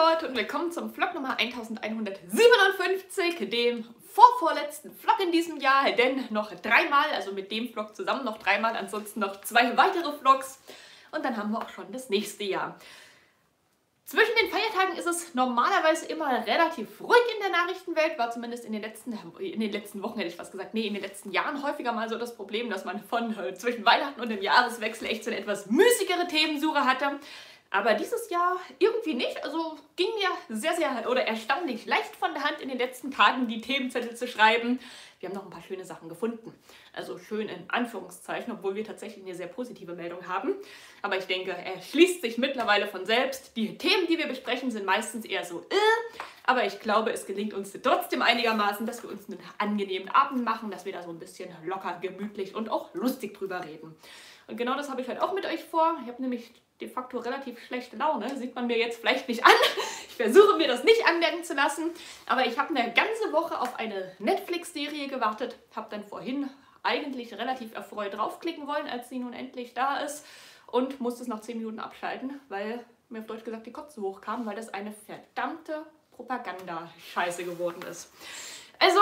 Leute und willkommen zum Vlog Nummer 1157, dem vorvorletzten Vlog in diesem Jahr, denn noch dreimal, also mit dem Vlog zusammen noch dreimal, ansonsten noch zwei weitere Vlogs und dann haben wir auch schon das nächste Jahr. Zwischen den Feiertagen ist es normalerweise immer relativ ruhig in der Nachrichtenwelt, war zumindest in den letzten, in den letzten Wochen, hätte ich was gesagt, nee, in den letzten Jahren häufiger mal so das Problem, dass man von äh, zwischen Weihnachten und dem Jahreswechsel echt so eine etwas müßigere Themensuche hatte. Aber dieses Jahr irgendwie nicht. Also ging mir sehr, sehr oder erstaunlich leicht von der Hand in den letzten Tagen die Themenzettel zu schreiben. Wir haben noch ein paar schöne Sachen gefunden. Also schön in Anführungszeichen, obwohl wir tatsächlich eine sehr positive Meldung haben. Aber ich denke, er schließt sich mittlerweile von selbst. Die Themen, die wir besprechen, sind meistens eher so, äh, aber ich glaube, es gelingt uns trotzdem einigermaßen, dass wir uns einen angenehmen Abend machen, dass wir da so ein bisschen locker, gemütlich und auch lustig drüber reden. Und genau das habe ich heute auch mit euch vor. Ich habe nämlich de facto relativ schlechte Laune. Sieht man mir jetzt vielleicht nicht an. Ich versuche mir das nicht anmerken zu lassen. Aber ich habe eine ganze Woche auf eine Netflix-Serie gewartet. Habe dann vorhin eigentlich relativ erfreut draufklicken wollen, als sie nun endlich da ist. Und musste es nach 10 Minuten abschalten, weil mir auf Deutsch gesagt die Kotze hochkam, weil das eine verdammte Propaganda-Scheiße geworden ist. Also,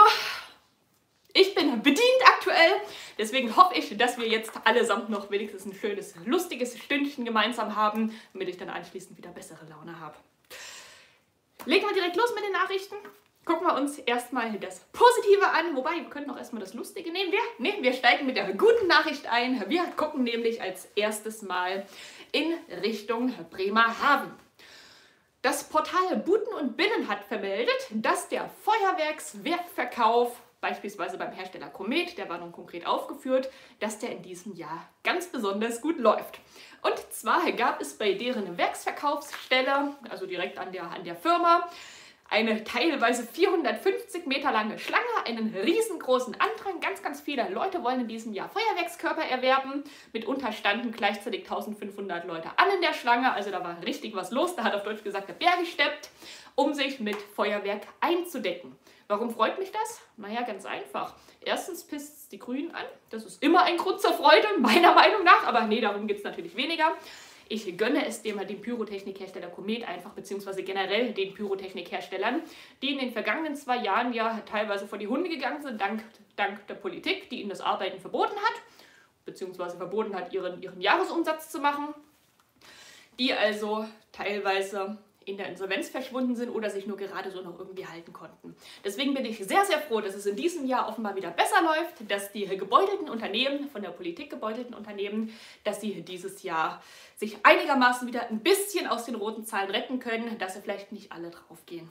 ich bin bedient aktuell, deswegen hoffe ich, dass wir jetzt allesamt noch wenigstens ein schönes, lustiges Stündchen gemeinsam haben, damit ich dann anschließend wieder bessere Laune habe. Legen wir direkt los mit den Nachrichten. Gucken wir uns erstmal das Positive an, wobei wir können auch erstmal das Lustige nehmen. Wir, nee, wir steigen mit der guten Nachricht ein. Wir gucken nämlich als erstes Mal in Richtung Bremerhaven. Das Portal Buten und Binnen hat vermeldet, dass der Feuerwerkswerkverkauf beispielsweise beim Hersteller Comet, der war nun konkret aufgeführt, dass der in diesem Jahr ganz besonders gut läuft. Und zwar gab es bei deren Werksverkaufsstelle, also direkt an der, an der Firma, eine teilweise 450 Meter lange Schlange, einen riesengroßen Andrang. Ganz, ganz viele Leute wollen in diesem Jahr Feuerwerkskörper erwerben. Mitunter standen gleichzeitig 1500 Leute an in der Schlange. Also da war richtig was los. Da hat auf Deutsch gesagt der Bär gesteppt, um sich mit Feuerwerk einzudecken. Warum freut mich das? Naja, ganz einfach. Erstens pisst es die Grünen an. Das ist immer ein Grund zur Freude, meiner Meinung nach. Aber nee, darum geht es natürlich weniger. Ich gönne es dem, dem Pyrotechnikhersteller Komet einfach, beziehungsweise generell den Pyrotechnikherstellern, die in den vergangenen zwei Jahren ja teilweise vor die Hunde gegangen sind, dank, dank der Politik, die ihnen das Arbeiten verboten hat, beziehungsweise verboten hat, ihren, ihren Jahresumsatz zu machen, die also teilweise in der Insolvenz verschwunden sind oder sich nur gerade so noch irgendwie halten konnten. Deswegen bin ich sehr, sehr froh, dass es in diesem Jahr offenbar wieder besser läuft, dass die gebeutelten Unternehmen, von der Politik gebeutelten Unternehmen, dass sie dieses Jahr sich einigermaßen wieder ein bisschen aus den roten Zahlen retten können, dass sie vielleicht nicht alle draufgehen.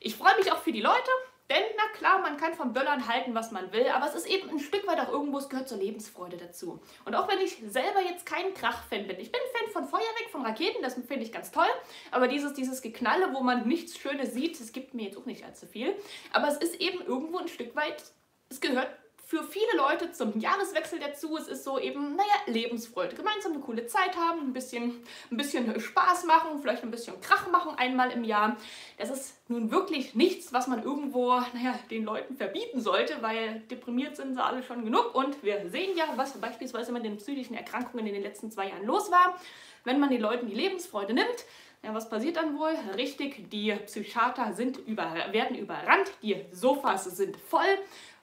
Ich freue mich auch für die Leute, denn, na klar, man kann von Böllern halten, was man will, aber es ist eben ein Stück weit auch irgendwo, es gehört zur Lebensfreude dazu. Und auch wenn ich selber jetzt kein Krach-Fan bin, ich bin Fan von Feuerwerk, von Raketen, das finde ich ganz toll, aber dieses, dieses Geknalle, wo man nichts Schönes sieht, das gibt mir jetzt auch nicht allzu viel. Aber es ist eben irgendwo ein Stück weit, es gehört für viele Leute zum Jahreswechsel dazu. Es ist so eben, naja, Lebensfreude. Gemeinsam eine coole Zeit haben, ein bisschen, ein bisschen Spaß machen, vielleicht ein bisschen Krach machen einmal im Jahr. Das ist nun wirklich nichts, was man irgendwo, naja, den Leuten verbieten sollte, weil deprimiert sind sie alle schon genug. Und wir sehen ja, was beispielsweise mit den psychischen Erkrankungen in den letzten zwei Jahren los war. Wenn man den Leuten die Lebensfreude nimmt, ja, was passiert dann wohl? Richtig, die Psychiater sind über, werden überrannt, die Sofas sind voll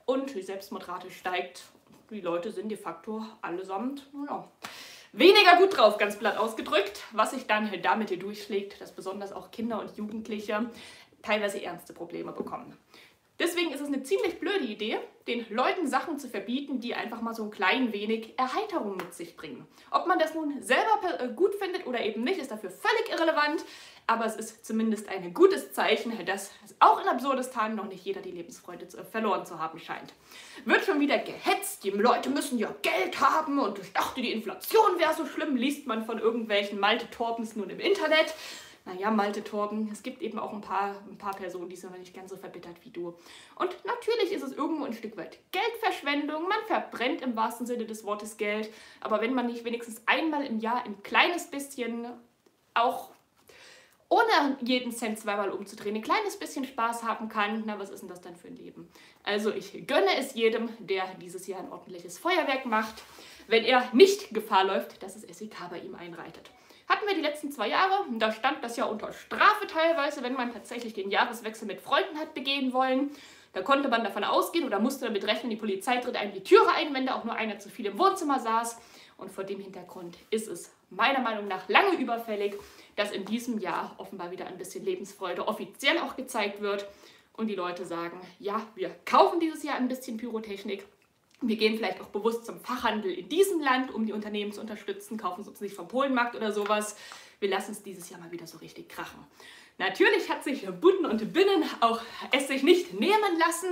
und die Selbstmordrate steigt. Die Leute sind de facto allesamt, naja, weniger gut drauf, ganz platt ausgedrückt, was sich dann damit durchschlägt, dass besonders auch Kinder und Jugendliche teilweise ernste Probleme bekommen. Deswegen ist es eine ziemlich blöde Idee, den Leuten Sachen zu verbieten, die einfach mal so ein klein wenig Erheiterung mit sich bringen. Ob man das nun selber äh, gut findet oder eben nicht, ist dafür völlig irrelevant, aber es ist zumindest ein gutes Zeichen, dass auch in Absurdistan noch nicht jeder die Lebensfreude verloren zu haben scheint. Wird schon wieder gehetzt, die Leute müssen ja Geld haben und ich dachte, die Inflation wäre so schlimm, liest man von irgendwelchen Malte Torpens nun im Internet naja, Malte Torben, es gibt eben auch ein paar, ein paar Personen, die sind noch nicht ganz so verbittert wie du. Und natürlich ist es irgendwo ein Stück weit Geldverschwendung. Man verbrennt im wahrsten Sinne des Wortes Geld. Aber wenn man nicht wenigstens einmal im Jahr ein kleines bisschen auch ohne jeden Cent zweimal umzudrehen, ein kleines bisschen Spaß haben kann, na, was ist denn das dann für ein Leben? Also ich gönne es jedem, der dieses Jahr ein ordentliches Feuerwerk macht, wenn er nicht Gefahr läuft, dass es SEK bei ihm einreitet. Hatten wir die letzten zwei Jahre. Da stand das ja unter Strafe teilweise, wenn man tatsächlich den Jahreswechsel mit Freunden hat begehen wollen. Da konnte man davon ausgehen oder musste damit rechnen, die Polizei tritt einem die Türe ein, wenn da auch nur einer zu viel im Wohnzimmer saß. Und vor dem Hintergrund ist es meiner Meinung nach lange überfällig, dass in diesem Jahr offenbar wieder ein bisschen Lebensfreude offiziell auch gezeigt wird und die Leute sagen, ja, wir kaufen dieses Jahr ein bisschen Pyrotechnik. Wir gehen vielleicht auch bewusst zum Fachhandel in diesem Land, um die Unternehmen zu unterstützen, kaufen es uns nicht vom Polenmarkt oder sowas. Wir lassen es dieses Jahr mal wieder so richtig krachen. Natürlich hat sich Bunden und Binnen auch es sich nicht nehmen lassen,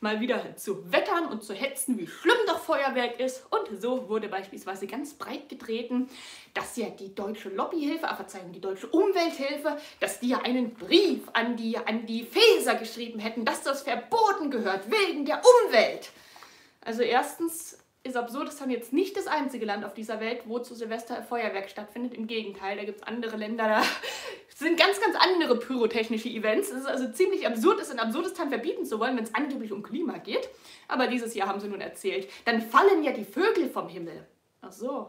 mal wieder zu wettern und zu hetzen, wie schlimm doch Feuerwerk ist. Und so wurde beispielsweise ganz breit getreten, dass ja die deutsche Lobbyhilfe, ah, Verzeihung, die deutsche Umwelthilfe, dass die ja einen Brief an die, an die Feser geschrieben hätten, dass das verboten gehört wegen der Umwelt. Also erstens ist Absurdistan jetzt nicht das einzige Land auf dieser Welt, wo zu Silvester Feuerwerk stattfindet. Im Gegenteil, da gibt es andere Länder, da sind ganz, ganz andere pyrotechnische Events. Es ist also ziemlich absurd, es in Absurdistan verbieten zu wollen, wenn es angeblich um Klima geht. Aber dieses Jahr haben sie nun erzählt, dann fallen ja die Vögel vom Himmel. Ach so.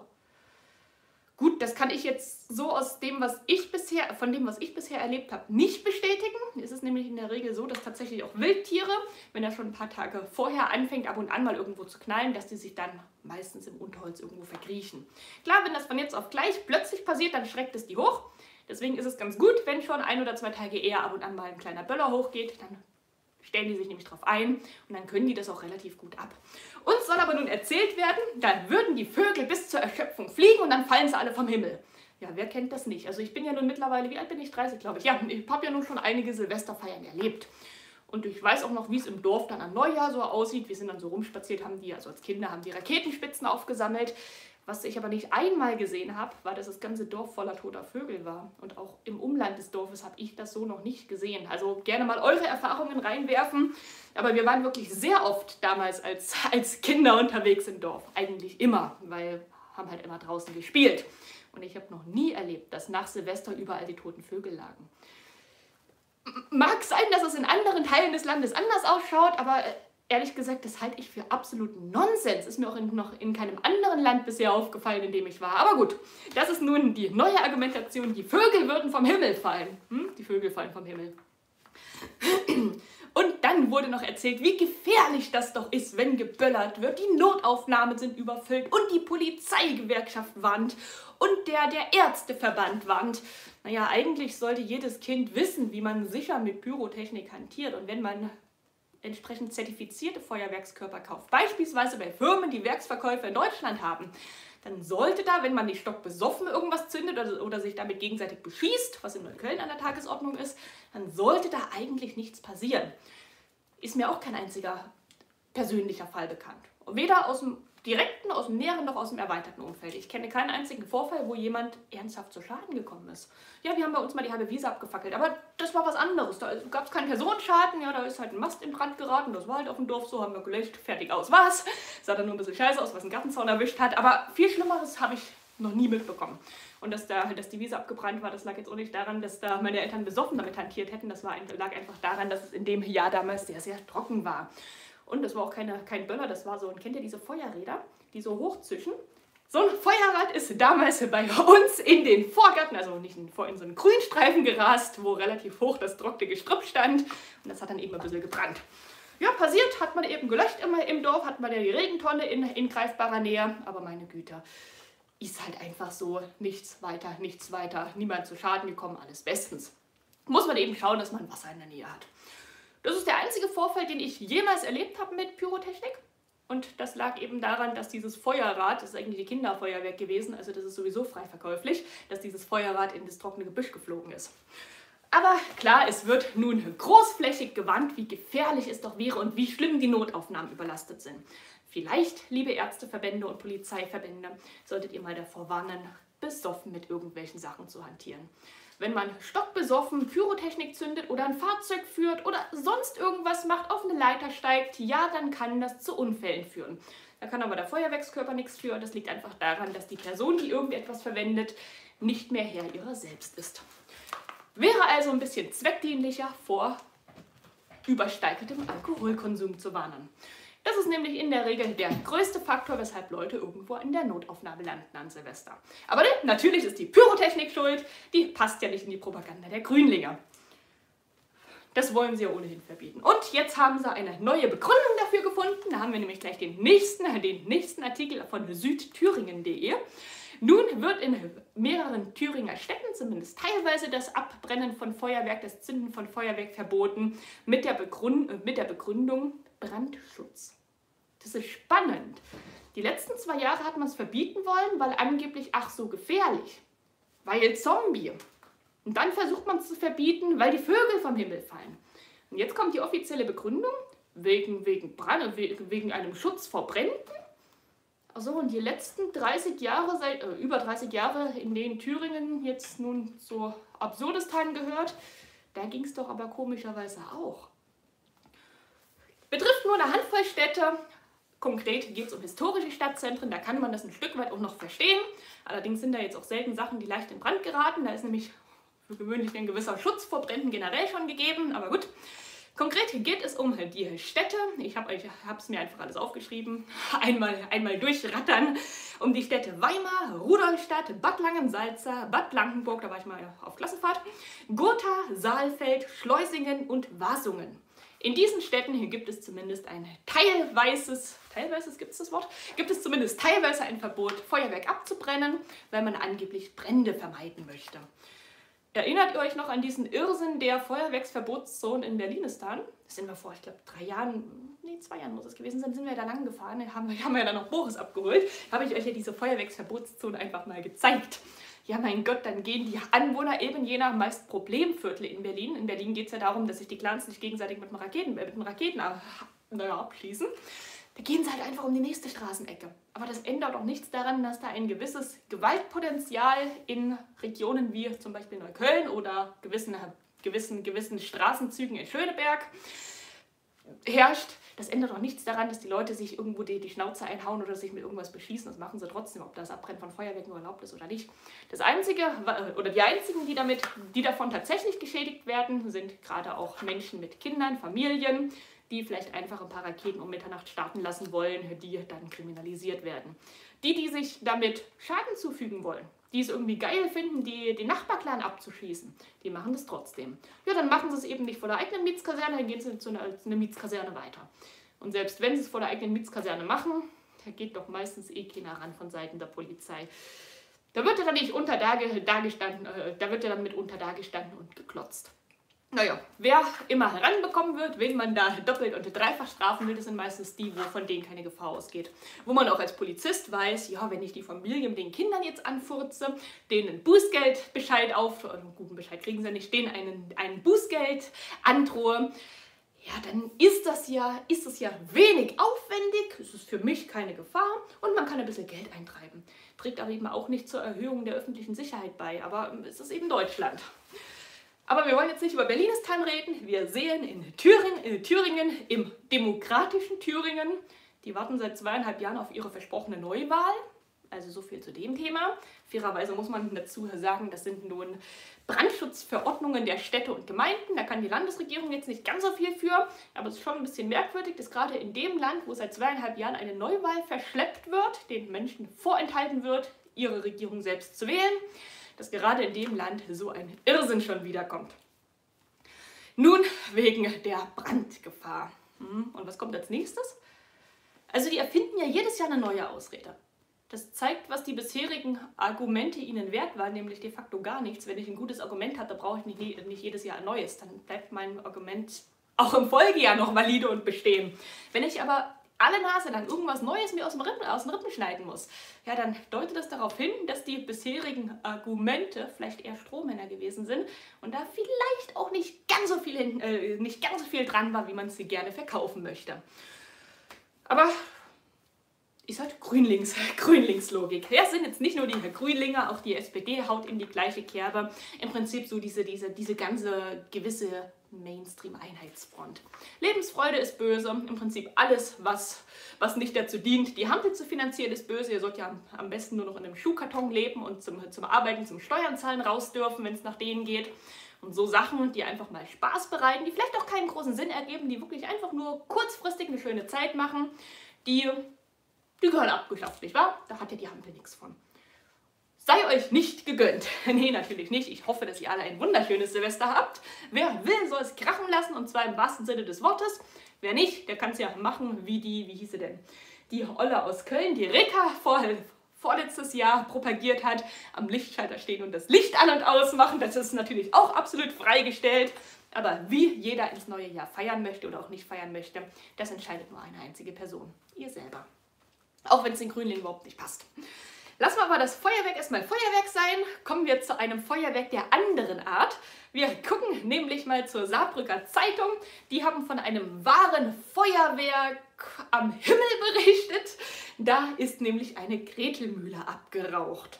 Gut, das kann ich jetzt so aus dem, was ich bisher, von dem, was ich bisher erlebt habe, nicht bestätigen. Es ist nämlich in der Regel so, dass tatsächlich auch Wildtiere, wenn er schon ein paar Tage vorher anfängt, ab und an mal irgendwo zu knallen, dass die sich dann meistens im Unterholz irgendwo verkriechen. Klar, wenn das von jetzt auf gleich plötzlich passiert, dann schreckt es die hoch. Deswegen ist es ganz gut, wenn schon ein oder zwei Tage eher ab und an mal ein kleiner Böller hochgeht, dann stellen die sich nämlich drauf ein und dann können die das auch relativ gut ab. Uns soll aber nun erzählt werden, da würden die Vögel bis zur Erschöpfung fliegen und dann fallen sie alle vom Himmel. Ja, wer kennt das nicht? Also ich bin ja nun mittlerweile, wie alt bin ich? 30, glaube ich. Ja, ich habe ja nun schon einige Silvesterfeiern erlebt. Und ich weiß auch noch, wie es im Dorf dann am Neujahr so aussieht. Wir sind dann so rumspaziert, haben die, also als Kinder haben die Raketenspitzen aufgesammelt. Was ich aber nicht einmal gesehen habe, war, dass das ganze Dorf voller toter Vögel war. Und auch im Umland des Dorfes habe ich das so noch nicht gesehen. Also gerne mal eure Erfahrungen reinwerfen. Aber wir waren wirklich sehr oft damals als, als Kinder unterwegs im Dorf. Eigentlich immer, weil haben halt immer draußen gespielt. Und ich habe noch nie erlebt, dass nach Silvester überall die toten Vögel lagen. Mag sein, dass es in anderen Teilen des Landes anders ausschaut, aber äh, ehrlich gesagt, das halte ich für absoluten Nonsens. Ist mir auch in, noch in keinem anderen Land bisher aufgefallen, in dem ich war. Aber gut, das ist nun die neue Argumentation. Die Vögel würden vom Himmel fallen. Hm? Die Vögel fallen vom Himmel. Und dann wurde noch erzählt, wie gefährlich das doch ist, wenn geböllert wird. Die Notaufnahmen sind überfüllt und die Polizeigewerkschaft warnt und der, der Ärzteverband warnt. Naja, eigentlich sollte jedes Kind wissen, wie man sicher mit Pyrotechnik hantiert. Und wenn man entsprechend zertifizierte Feuerwerkskörper kauft, beispielsweise bei Firmen, die Werksverkäufe in Deutschland haben, dann sollte da, wenn man nicht stockbesoffen irgendwas zündet oder, oder sich damit gegenseitig beschießt, was in Neukölln an der Tagesordnung ist, dann sollte da eigentlich nichts passieren. Ist mir auch kein einziger persönlicher Fall bekannt. Weder aus dem direkten, aus dem näheren noch aus dem erweiterten Umfeld. Ich kenne keinen einzigen Vorfall, wo jemand ernsthaft zu Schaden gekommen ist. Ja, wir haben bei uns mal die halbe Wiese abgefackelt, aber das war was anderes. Da gab es keinen Personenschaden, ja, da ist halt ein Mast in Brand geraten, das war halt auf dem Dorf so, haben wir gelöscht, fertig aus, was. Sah dann nur ein bisschen scheiße aus, was ein Gartenzaun erwischt hat, aber viel Schlimmeres habe ich noch nie mitbekommen. Und dass, da, dass die Wiese abgebrannt war, das lag jetzt auch nicht daran, dass da meine Eltern besoffen damit hantiert hätten. Das war, lag einfach daran, dass es in dem Jahr damals sehr, sehr trocken war. Und das war auch keine, kein Böller, das war so, und kennt ihr diese Feuerräder, die so hochzischen? So ein Feuerrad ist damals bei uns in den Vorgarten, also nicht in, in so einen Grünstreifen gerast, wo relativ hoch das trockene Gestrüpp stand. Und das hat dann eben ein bisschen gebrannt. Ja, passiert, hat man eben gelöscht immer im Dorf, hat man ja die Regentonne in, in greifbarer Nähe. Aber meine Güte, ist halt einfach so, nichts weiter, nichts weiter, niemand zu Schaden gekommen, alles bestens. Muss man eben schauen, dass man Wasser in der Nähe hat. Das ist der einzige Vorfall, den ich jemals erlebt habe mit Pyrotechnik. Und das lag eben daran, dass dieses Feuerrad, das ist eigentlich ein Kinderfeuerwerk gewesen, also das ist sowieso frei verkäuflich, dass dieses Feuerrad in das trockene Gebüsch geflogen ist. Aber klar, es wird nun großflächig gewarnt, wie gefährlich es doch wäre und wie schlimm die Notaufnahmen überlastet sind. Vielleicht, liebe Ärzteverbände und Polizeiverbände, solltet ihr mal davor warnen, besoffen mit irgendwelchen Sachen zu hantieren. Wenn man stockbesoffen Pyrotechnik zündet oder ein Fahrzeug führt oder sonst irgendwas macht, auf eine Leiter steigt, ja, dann kann das zu Unfällen führen. Da kann aber der Feuerwerkskörper nichts für. Das liegt einfach daran, dass die Person, die irgendetwas verwendet, nicht mehr Herr ihrer selbst ist. Wäre also ein bisschen zweckdienlicher, vor übersteigertem Alkoholkonsum zu warnen. Das ist nämlich in der Regel der größte Faktor, weshalb Leute irgendwo in der Notaufnahme landen an Silvester. Aber ne, natürlich ist die Pyrotechnik schuld, die passt ja nicht in die Propaganda der Grünlinge. Das wollen sie ja ohnehin verbieten. Und jetzt haben sie eine neue Begründung dafür gefunden. Da haben wir nämlich gleich den nächsten, den nächsten Artikel von südthüringen.de. Nun wird in mehreren Thüringer Städten zumindest teilweise das Abbrennen von Feuerwerk, das Zünden von Feuerwerk verboten mit der, Begründ mit der Begründung Brandschutz. Das ist spannend. Die letzten zwei Jahre hat man es verbieten wollen, weil angeblich ach so gefährlich. Weil Zombie. Und dann versucht man es zu verbieten, weil die Vögel vom Himmel fallen. Und jetzt kommt die offizielle Begründung, wegen, wegen, Brand, wegen einem Schutz vor Bränden. Also und die letzten 30 Jahre, seit, äh, über 30 Jahre, in denen Thüringen jetzt nun zu Absurdistan gehört, da ging es doch aber komischerweise auch. Betrifft nur eine Handvoll Städte. Konkret geht es um historische Stadtzentren, da kann man das ein Stück weit auch noch verstehen. Allerdings sind da jetzt auch selten Sachen, die leicht in Brand geraten. Da ist nämlich für gewöhnlich ein gewisser Schutz vor Bränden generell schon gegeben, aber gut. Konkret geht es um die Städte. Ich habe es mir einfach alles aufgeschrieben. Einmal, einmal durchrattern. Um die Städte Weimar, Rudolstadt, Bad Langensalza, Bad Blankenburg, da war ich mal auf Klassenfahrt, Gotha, Saalfeld, Schleusingen und Wasungen. In diesen Städten gibt es zumindest ein teilweises, teilweises gibt es das Wort, gibt es zumindest teilweise ein Verbot, Feuerwerk abzubrennen, weil man angeblich Brände vermeiden möchte. Erinnert ihr euch noch an diesen Irrsinn der Feuerwerksverbotszone in Berlinistan? Das sind wir vor, ich glaube, drei Jahren, nee, zwei Jahren muss es gewesen sein, sind wir da lang gefahren. Haben haben wir ja dann noch Boris abgeholt. Habe ich euch ja diese Feuerwerksverbotszone einfach mal gezeigt. Ja, mein Gott, dann gehen die Anwohner eben jener meist Problemviertel in Berlin. In Berlin geht es ja darum, dass sich die Clans nicht gegenseitig mit, Raketen, äh, mit den Raketen äh, naja, abschließen. Da gehen sie halt einfach um die nächste Straßenecke. Aber das ändert auch nichts daran, dass da ein gewisses Gewaltpotenzial in Regionen wie zum Beispiel Neukölln oder gewissen, gewissen, gewissen Straßenzügen in Schöneberg herrscht. Das ändert auch nichts daran, dass die Leute sich irgendwo die, die Schnauze einhauen oder sich mit irgendwas beschießen. Das machen sie trotzdem, ob das Abbrennen von Feuerwerken erlaubt ist oder nicht. Das Einzige, oder die einzigen, die, damit, die davon tatsächlich geschädigt werden, sind gerade auch Menschen mit Kindern, Familien, die vielleicht einfach ein paar Raketen um Mitternacht starten lassen wollen, die dann kriminalisiert werden. Die, die sich damit Schaden zufügen wollen, die es irgendwie geil finden, die, den Nachbarclan abzuschießen, die machen das trotzdem. Ja, dann machen sie es eben nicht vor der eigenen Mietskaserne, dann gehen sie zu einer, einer Mietskaserne weiter. Und selbst wenn sie es vor der eigenen Mietskaserne machen, da geht doch meistens eh keiner ran von Seiten der Polizei. Da wird er dann nicht unter dargestanden, äh, da wird er dann mitunter dargestanden und geklotzt. Naja, wer immer heranbekommen wird, wen man da doppelt und dreifach strafen will, das sind meistens die, wo von denen keine Gefahr ausgeht. Wo man auch als Polizist weiß, ja, wenn ich die Familie mit den Kindern jetzt anfurze, denen einen Bußgeldbescheid auf, äh, einen guten Bescheid kriegen sie nicht, denen einen, einen Bußgeld androhe, ja, dann ist das ja, ist das ja wenig aufwendig, es ist für mich keine Gefahr und man kann ein bisschen Geld eintreiben. Trägt aber eben auch nicht zur Erhöhung der öffentlichen Sicherheit bei, aber es ist eben Deutschland. Aber wir wollen jetzt nicht über Berlinistan reden. Wir sehen in Thüringen, in Thüringen, im demokratischen Thüringen, die warten seit zweieinhalb Jahren auf ihre versprochene Neuwahl. Also so viel zu dem Thema. Fairerweise muss man dazu sagen, das sind nun Brandschutzverordnungen der Städte und Gemeinden. Da kann die Landesregierung jetzt nicht ganz so viel für. Aber es ist schon ein bisschen merkwürdig, dass gerade in dem Land, wo seit zweieinhalb Jahren eine Neuwahl verschleppt wird, den Menschen vorenthalten wird, ihre Regierung selbst zu wählen, dass gerade in dem Land so ein Irrsinn schon wiederkommt. Nun wegen der Brandgefahr. Hm, und was kommt als nächstes? Also die erfinden ja jedes Jahr eine neue Ausrede. Das zeigt, was die bisherigen Argumente ihnen wert waren, nämlich de facto gar nichts. Wenn ich ein gutes Argument hatte, brauche ich nicht, nicht jedes Jahr ein neues. Dann bleibt mein Argument auch im Folgejahr noch valide und bestehen. Wenn ich aber alle Nase lang irgendwas Neues mir aus dem, Rippen, aus dem Rippen schneiden muss, ja, dann deutet das darauf hin, dass die bisherigen Argumente vielleicht eher Strohmänner gewesen sind und da vielleicht auch nicht ganz so viel, äh, nicht ganz so viel dran war, wie man sie gerne verkaufen möchte. Aber ist halt Grünlings, Grünlingslogik. Ja, es sind jetzt nicht nur die Grünlinge, auch die SPD haut in die gleiche Kerbe. Im Prinzip so diese, diese, diese ganze gewisse Mainstream-Einheitsfront. Lebensfreude ist böse. Im Prinzip alles, was, was nicht dazu dient, die Hampel zu finanzieren, ist böse. Ihr sollt ja am besten nur noch in einem Schuhkarton leben und zum, zum Arbeiten, zum Steuern zahlen raus dürfen, wenn es nach denen geht. Und so Sachen, die einfach mal Spaß bereiten, die vielleicht auch keinen großen Sinn ergeben, die wirklich einfach nur kurzfristig eine schöne Zeit machen, die, die gehören abgeschafft, nicht wahr? Da hat ja die Hampel nichts von. Sei euch nicht gegönnt. nee, natürlich nicht. Ich hoffe, dass ihr alle ein wunderschönes Silvester habt. Wer will, soll es krachen lassen und zwar im wahrsten Sinne des Wortes. Wer nicht, der kann es ja machen wie die, wie hieß sie denn? Die Olle aus Köln, die Rika vor, vorletztes Jahr propagiert hat, am Lichtschalter stehen und das Licht an und aus machen. Das ist natürlich auch absolut freigestellt. Aber wie jeder ins neue Jahr feiern möchte oder auch nicht feiern möchte, das entscheidet nur eine einzige Person. Ihr selber. Auch wenn es den Grünling überhaupt nicht passt. Lassen wir aber das Feuerwerk erstmal Feuerwerk sein. Kommen wir zu einem Feuerwerk der anderen Art. Wir gucken nämlich mal zur Saarbrücker Zeitung. Die haben von einem wahren Feuerwerk am Himmel berichtet. Da ist nämlich eine Gretelmühle abgeraucht.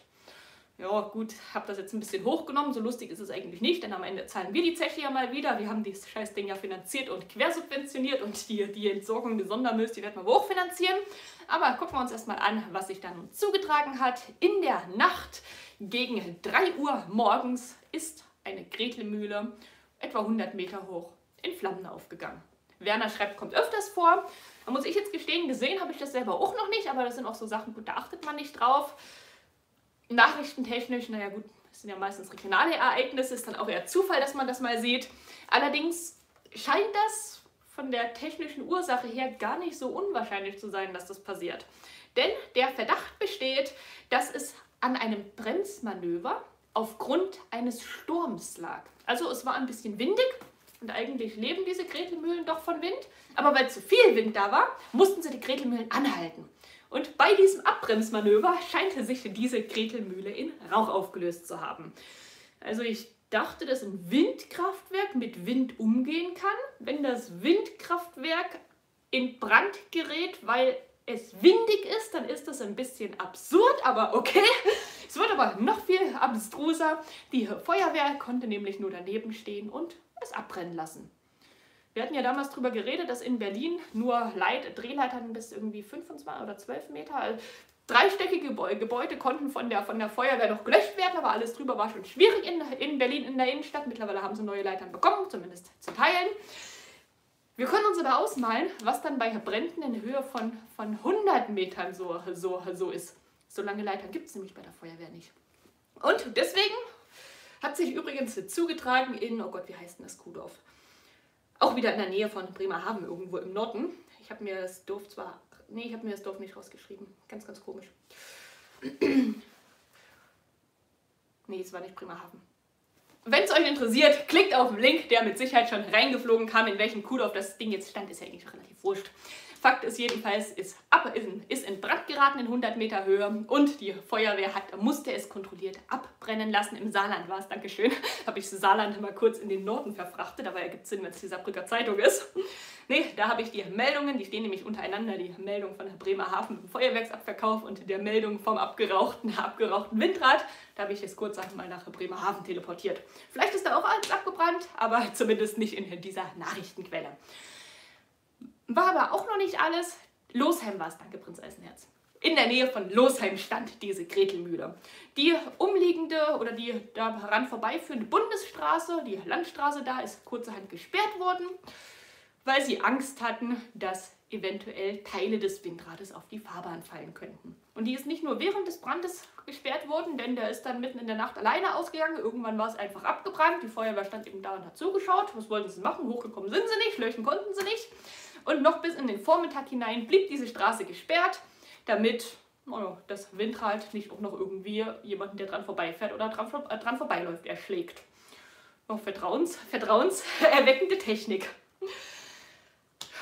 Ja gut, habe das jetzt ein bisschen hochgenommen, so lustig ist es eigentlich nicht, denn am Ende zahlen wir die Zeche ja mal wieder. Wir haben dieses Scheißding ja finanziert und quersubventioniert und die, die Entsorgung des Sondermülls, die werden wir hochfinanzieren. Aber gucken wir uns erstmal an, was sich da nun zugetragen hat. In der Nacht gegen 3 Uhr morgens ist eine Gretelmühle etwa 100 Meter hoch in Flammen aufgegangen. Werner schreibt, kommt öfters vor. Da muss ich jetzt gestehen, gesehen habe ich das selber auch noch nicht, aber das sind auch so Sachen, gut, da achtet man nicht drauf. Nachrichtentechnisch, naja gut, das sind ja meistens regionale Ereignisse, ist dann auch eher Zufall, dass man das mal sieht. Allerdings scheint das von der technischen Ursache her gar nicht so unwahrscheinlich zu sein, dass das passiert. Denn der Verdacht besteht, dass es an einem Bremsmanöver aufgrund eines Sturms lag. Also es war ein bisschen windig und eigentlich leben diese Gretelmühlen doch von Wind. Aber weil zu viel Wind da war, mussten sie die Gretelmühlen anhalten. Und bei diesem Abbremsmanöver scheint sich diese Gretelmühle in Rauch aufgelöst zu haben. Also ich dachte, dass ein Windkraftwerk mit Wind umgehen kann. Wenn das Windkraftwerk in Brand gerät, weil es windig ist, dann ist das ein bisschen absurd, aber okay. Es wird aber noch viel abstruser. Die Feuerwehr konnte nämlich nur daneben stehen und es abbrennen lassen. Wir hatten ja damals darüber geredet, dass in Berlin nur Leit Drehleitern bis irgendwie 25 oder 12 Meter, dreistöckige Gebäude konnten von der, von der Feuerwehr noch gelöscht werden, aber alles drüber war schon schwierig in, in Berlin in der Innenstadt. Mittlerweile haben sie neue Leitern bekommen, zumindest zu teilen. Wir können uns aber ausmalen, was dann bei Bränden in Höhe von, von 100 Metern so, so, so ist. So lange Leitern gibt es nämlich bei der Feuerwehr nicht. Und deswegen hat sich übrigens zugetragen in, oh Gott, wie heißt denn das Kuhdorf? Auch wieder in der Nähe von Bremerhaven, irgendwo im Norden. Ich habe mir das Dorf zwar, nee, ich habe mir das Dorf nicht rausgeschrieben. Ganz, ganz komisch. nee, es war nicht Bremerhaven. Wenn es euch interessiert, klickt auf den Link, der mit Sicherheit schon reingeflogen kam. In welchem Kuhdorf das Ding jetzt stand, ist ja eigentlich relativ wurscht. Fakt ist jedenfalls, ist, ab, ist in Brand geraten in 100 Meter Höhe und die Feuerwehr hat, musste es kontrolliert abbrennen lassen. Im Saarland war es, Dankeschön. Habe ich Saarland mal kurz in den Norden verfrachtet, aber ergibt Sinn, wenn es die Saarbrücker Zeitung ist. Ne, da habe ich die Meldungen, die stehen nämlich untereinander, die Meldung von Bremerhaven im Feuerwerksabverkauf und der Meldung vom abgerauchten, abgerauchten Windrad. Da habe ich jetzt kurz mal nach Bremerhaven teleportiert. Vielleicht ist da auch alles abgebrannt, aber zumindest nicht in dieser Nachrichtenquelle. War aber auch noch nicht alles. Losheim war es, danke Prinz Eisenherz. In der Nähe von Losheim stand diese Gretelmühle. Die umliegende oder die daran vorbeiführende Bundesstraße, die Landstraße da, ist kurzerhand gesperrt worden, weil sie Angst hatten, dass eventuell Teile des Windrades auf die Fahrbahn fallen könnten. Und die ist nicht nur während des Brandes gesperrt worden, denn der ist dann mitten in der Nacht alleine ausgegangen. Irgendwann war es einfach abgebrannt. Die Feuerwehr stand eben da und hat zugeschaut. Was wollten sie machen? Hochgekommen sind sie nicht, löschen konnten sie nicht. Und noch bis in den Vormittag hinein blieb diese Straße gesperrt, damit oh, das Windrad nicht auch noch irgendwie jemanden, der dran vorbeifährt oder dran, äh, dran vorbeiläuft, erschlägt. Oh, Vertrauens, vertrauenserweckende Technik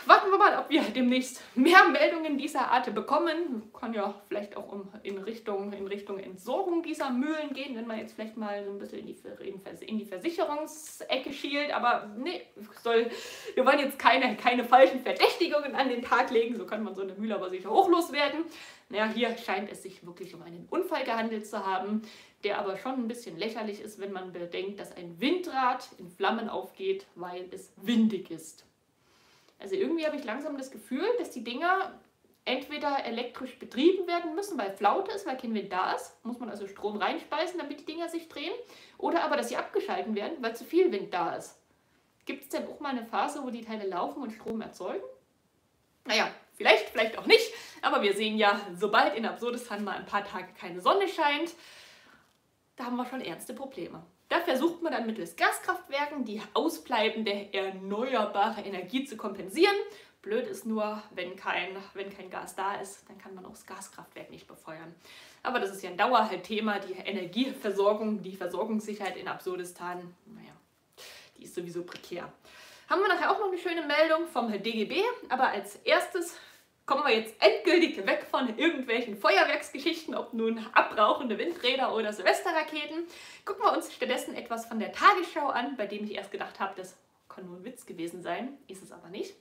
warten wir mal, ob wir demnächst mehr Meldungen dieser Art bekommen. Kann ja vielleicht auch um in Richtung, in Richtung Entsorgung dieser Mühlen gehen, wenn man jetzt vielleicht mal so ein bisschen in die, in die Versicherungsecke schielt. Aber nee, soll, wir wollen jetzt keine, keine falschen Verdächtigungen an den Tag legen. So kann man so eine Mühle aber sicher auch loswerden. Naja, hier scheint es sich wirklich um einen Unfall gehandelt zu haben, der aber schon ein bisschen lächerlich ist, wenn man bedenkt, dass ein Windrad in Flammen aufgeht, weil es windig ist. Also irgendwie habe ich langsam das Gefühl, dass die Dinger entweder elektrisch betrieben werden müssen, weil Flaute ist, weil kein Wind da ist. Muss man also Strom reinspeisen, damit die Dinger sich drehen. Oder aber, dass sie abgeschalten werden, weil zu viel Wind da ist. Gibt es denn auch mal eine Phase, wo die Teile laufen und Strom erzeugen? Naja, vielleicht, vielleicht auch nicht. Aber wir sehen ja, sobald in Absurdistan mal ein paar Tage keine Sonne scheint, da haben wir schon ernste Probleme. Da versucht man dann mittels Gaskraftwerken die ausbleibende erneuerbare Energie zu kompensieren. Blöd ist nur, wenn kein, wenn kein Gas da ist, dann kann man auch das Gaskraftwerk nicht befeuern. Aber das ist ja ein Dauerthema, die Energieversorgung, die Versorgungssicherheit in Absurdistan, naja, die ist sowieso prekär. Haben wir nachher auch noch eine schöne Meldung vom DGB, aber als erstes kommen wir jetzt endgültig weg von irgendwelchen Feuerwerksgeschichten, ob nun abrauchende Windräder oder Silvesterraketen. Gucken wir uns stattdessen etwas von der Tagesschau an, bei dem ich erst gedacht habe, das kann nur ein Witz gewesen sein, ist es aber nicht.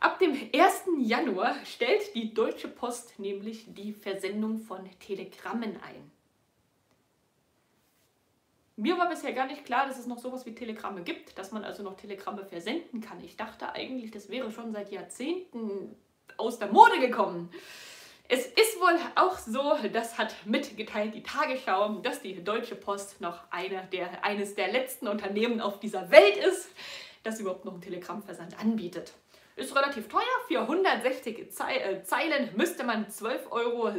Ab dem 1. Januar stellt die Deutsche Post nämlich die Versendung von Telegrammen ein. Mir war bisher gar nicht klar, dass es noch sowas wie Telegramme gibt, dass man also noch Telegramme versenden kann. Ich dachte eigentlich, das wäre schon seit Jahrzehnten aus der Mode gekommen. Es ist wohl auch so, das hat mitgeteilt die Tagesschau, dass die Deutsche Post noch eine der, eines der letzten Unternehmen auf dieser Welt ist, das überhaupt noch einen Telegrammversand anbietet. Ist relativ teuer, für 160 Ze äh, Zeilen müsste man 12,57 Euro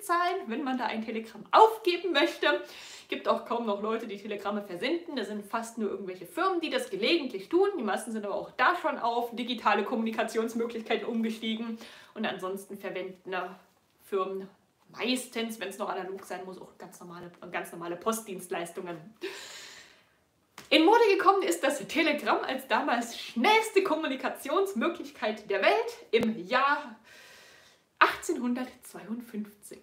zahlen, wenn man da ein Telegramm aufgeben möchte. Gibt auch kaum noch Leute, die Telegramme versenden. Das sind fast nur irgendwelche Firmen, die das gelegentlich tun. Die meisten sind aber auch da schon auf digitale Kommunikationsmöglichkeiten umgestiegen. Und ansonsten verwenden Firmen meistens, wenn es noch analog sein muss, auch ganz normale, ganz normale Postdienstleistungen. In Mode gekommen ist das Telegramm als damals schnellste Kommunikationsmöglichkeit der Welt im Jahr 1852.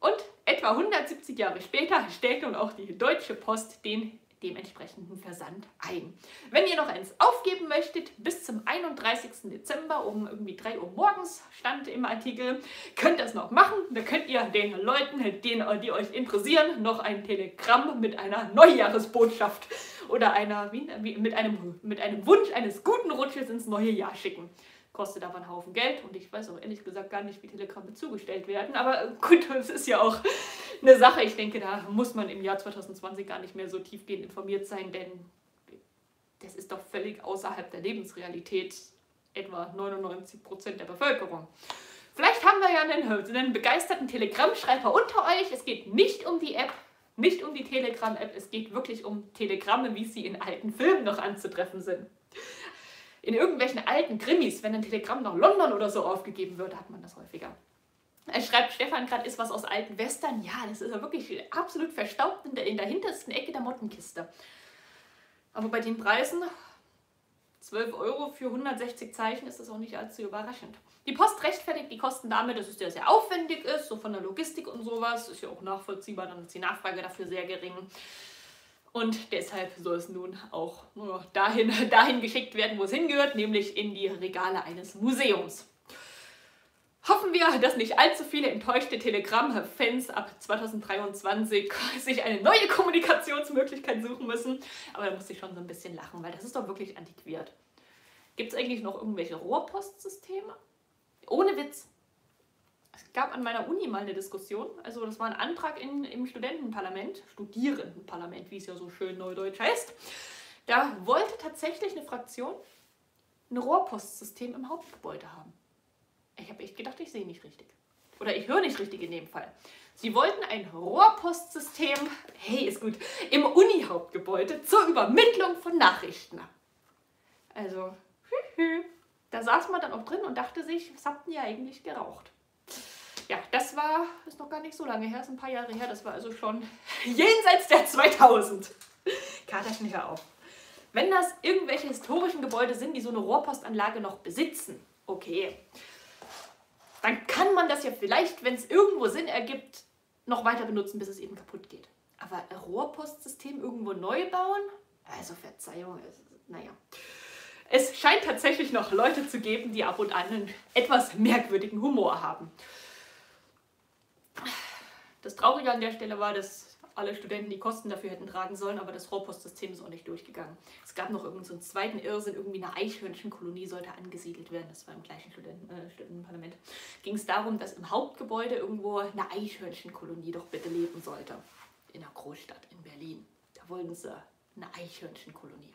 Und etwa 170 Jahre später stellt nun auch die Deutsche Post den dementsprechenden Versand ein. Wenn ihr noch eins aufgeben möchtet, bis zum 31. Dezember um irgendwie 3 Uhr morgens stand im Artikel, könnt ihr es noch machen. Da könnt ihr den Leuten, den, die euch interessieren, noch ein Telegramm mit einer Neujahresbotschaft oder einer, wie, mit, einem, mit einem Wunsch eines guten Rutsches ins neue Jahr schicken kostet aber einen Haufen Geld und ich weiß auch ehrlich gesagt gar nicht, wie Telegramme zugestellt werden. Aber äh, gut, das ist ja auch eine Sache. Ich denke, da muss man im Jahr 2020 gar nicht mehr so tiefgehend informiert sein, denn das ist doch völlig außerhalb der Lebensrealität etwa 99 Prozent der Bevölkerung. Vielleicht haben wir ja einen, einen begeisterten Telegrammschreiber unter euch. Es geht nicht um die App, nicht um die Telegram-App, es geht wirklich um Telegramme, wie sie in alten Filmen noch anzutreffen sind in irgendwelchen alten Krimis, wenn ein Telegramm nach London oder so aufgegeben wird, hat man das häufiger. Er schreibt, Stefan gerade ist was aus alten Western. Ja, das ist ja wirklich absolut verstaubt in der, in der hintersten Ecke der Mottenkiste. Aber bei den Preisen, 12 Euro für 160 Zeichen, ist das auch nicht allzu überraschend. Die Post rechtfertigt die Kosten damit, dass es ja sehr aufwendig ist, so von der Logistik und sowas. Ist ja auch nachvollziehbar, dann ist die Nachfrage dafür sehr gering. Und deshalb soll es nun auch nur dahin, dahin geschickt werden, wo es hingehört, nämlich in die Regale eines Museums. Hoffen wir, dass nicht allzu viele enttäuschte Telegram-Fans ab 2023 sich eine neue Kommunikationsmöglichkeit suchen müssen. Aber da muss ich schon so ein bisschen lachen, weil das ist doch wirklich antiquiert. Gibt es eigentlich noch irgendwelche Rohrpostsysteme? Ohne Witz. Es gab an meiner Uni mal eine Diskussion, also das war ein Antrag in, im Studentenparlament, Studierendenparlament, wie es ja so schön neudeutsch heißt. Da wollte tatsächlich eine Fraktion ein Rohrpostsystem im Hauptgebäude haben. Ich habe echt gedacht, ich sehe nicht richtig. Oder ich höre nicht richtig in dem Fall. Sie wollten ein Rohrpostsystem, hey, ist gut, im Uni-Hauptgebäude zur Übermittlung von Nachrichten. Also, da saß man dann auch drin und dachte sich, was habt ihr eigentlich geraucht? Ja, das war, ist noch gar nicht so lange her, ist ein paar Jahre her, das war also schon jenseits der 2000. Katerchen, hör auf. Wenn das irgendwelche historischen Gebäude sind, die so eine Rohrpostanlage noch besitzen, okay, dann kann man das ja vielleicht, wenn es irgendwo Sinn ergibt, noch weiter benutzen, bis es eben kaputt geht. Aber Rohrpostsystem irgendwo neu bauen? Also Verzeihung, naja. Es scheint tatsächlich noch Leute zu geben, die ab und an einen etwas merkwürdigen Humor haben. Das Traurige an der Stelle war, dass alle Studenten die Kosten dafür hätten tragen sollen, aber das Rohrpostsystem ist auch nicht durchgegangen. Es gab noch irgendeinen so zweiten Irrsinn, irgendwie eine Eichhörnchenkolonie sollte angesiedelt werden, das war im gleichen Studenten, äh, Studentenparlament. Ging es darum, dass im Hauptgebäude irgendwo eine Eichhörnchenkolonie doch bitte leben sollte. In einer Großstadt, in Berlin. Da wollten sie eine Eichhörnchenkolonie.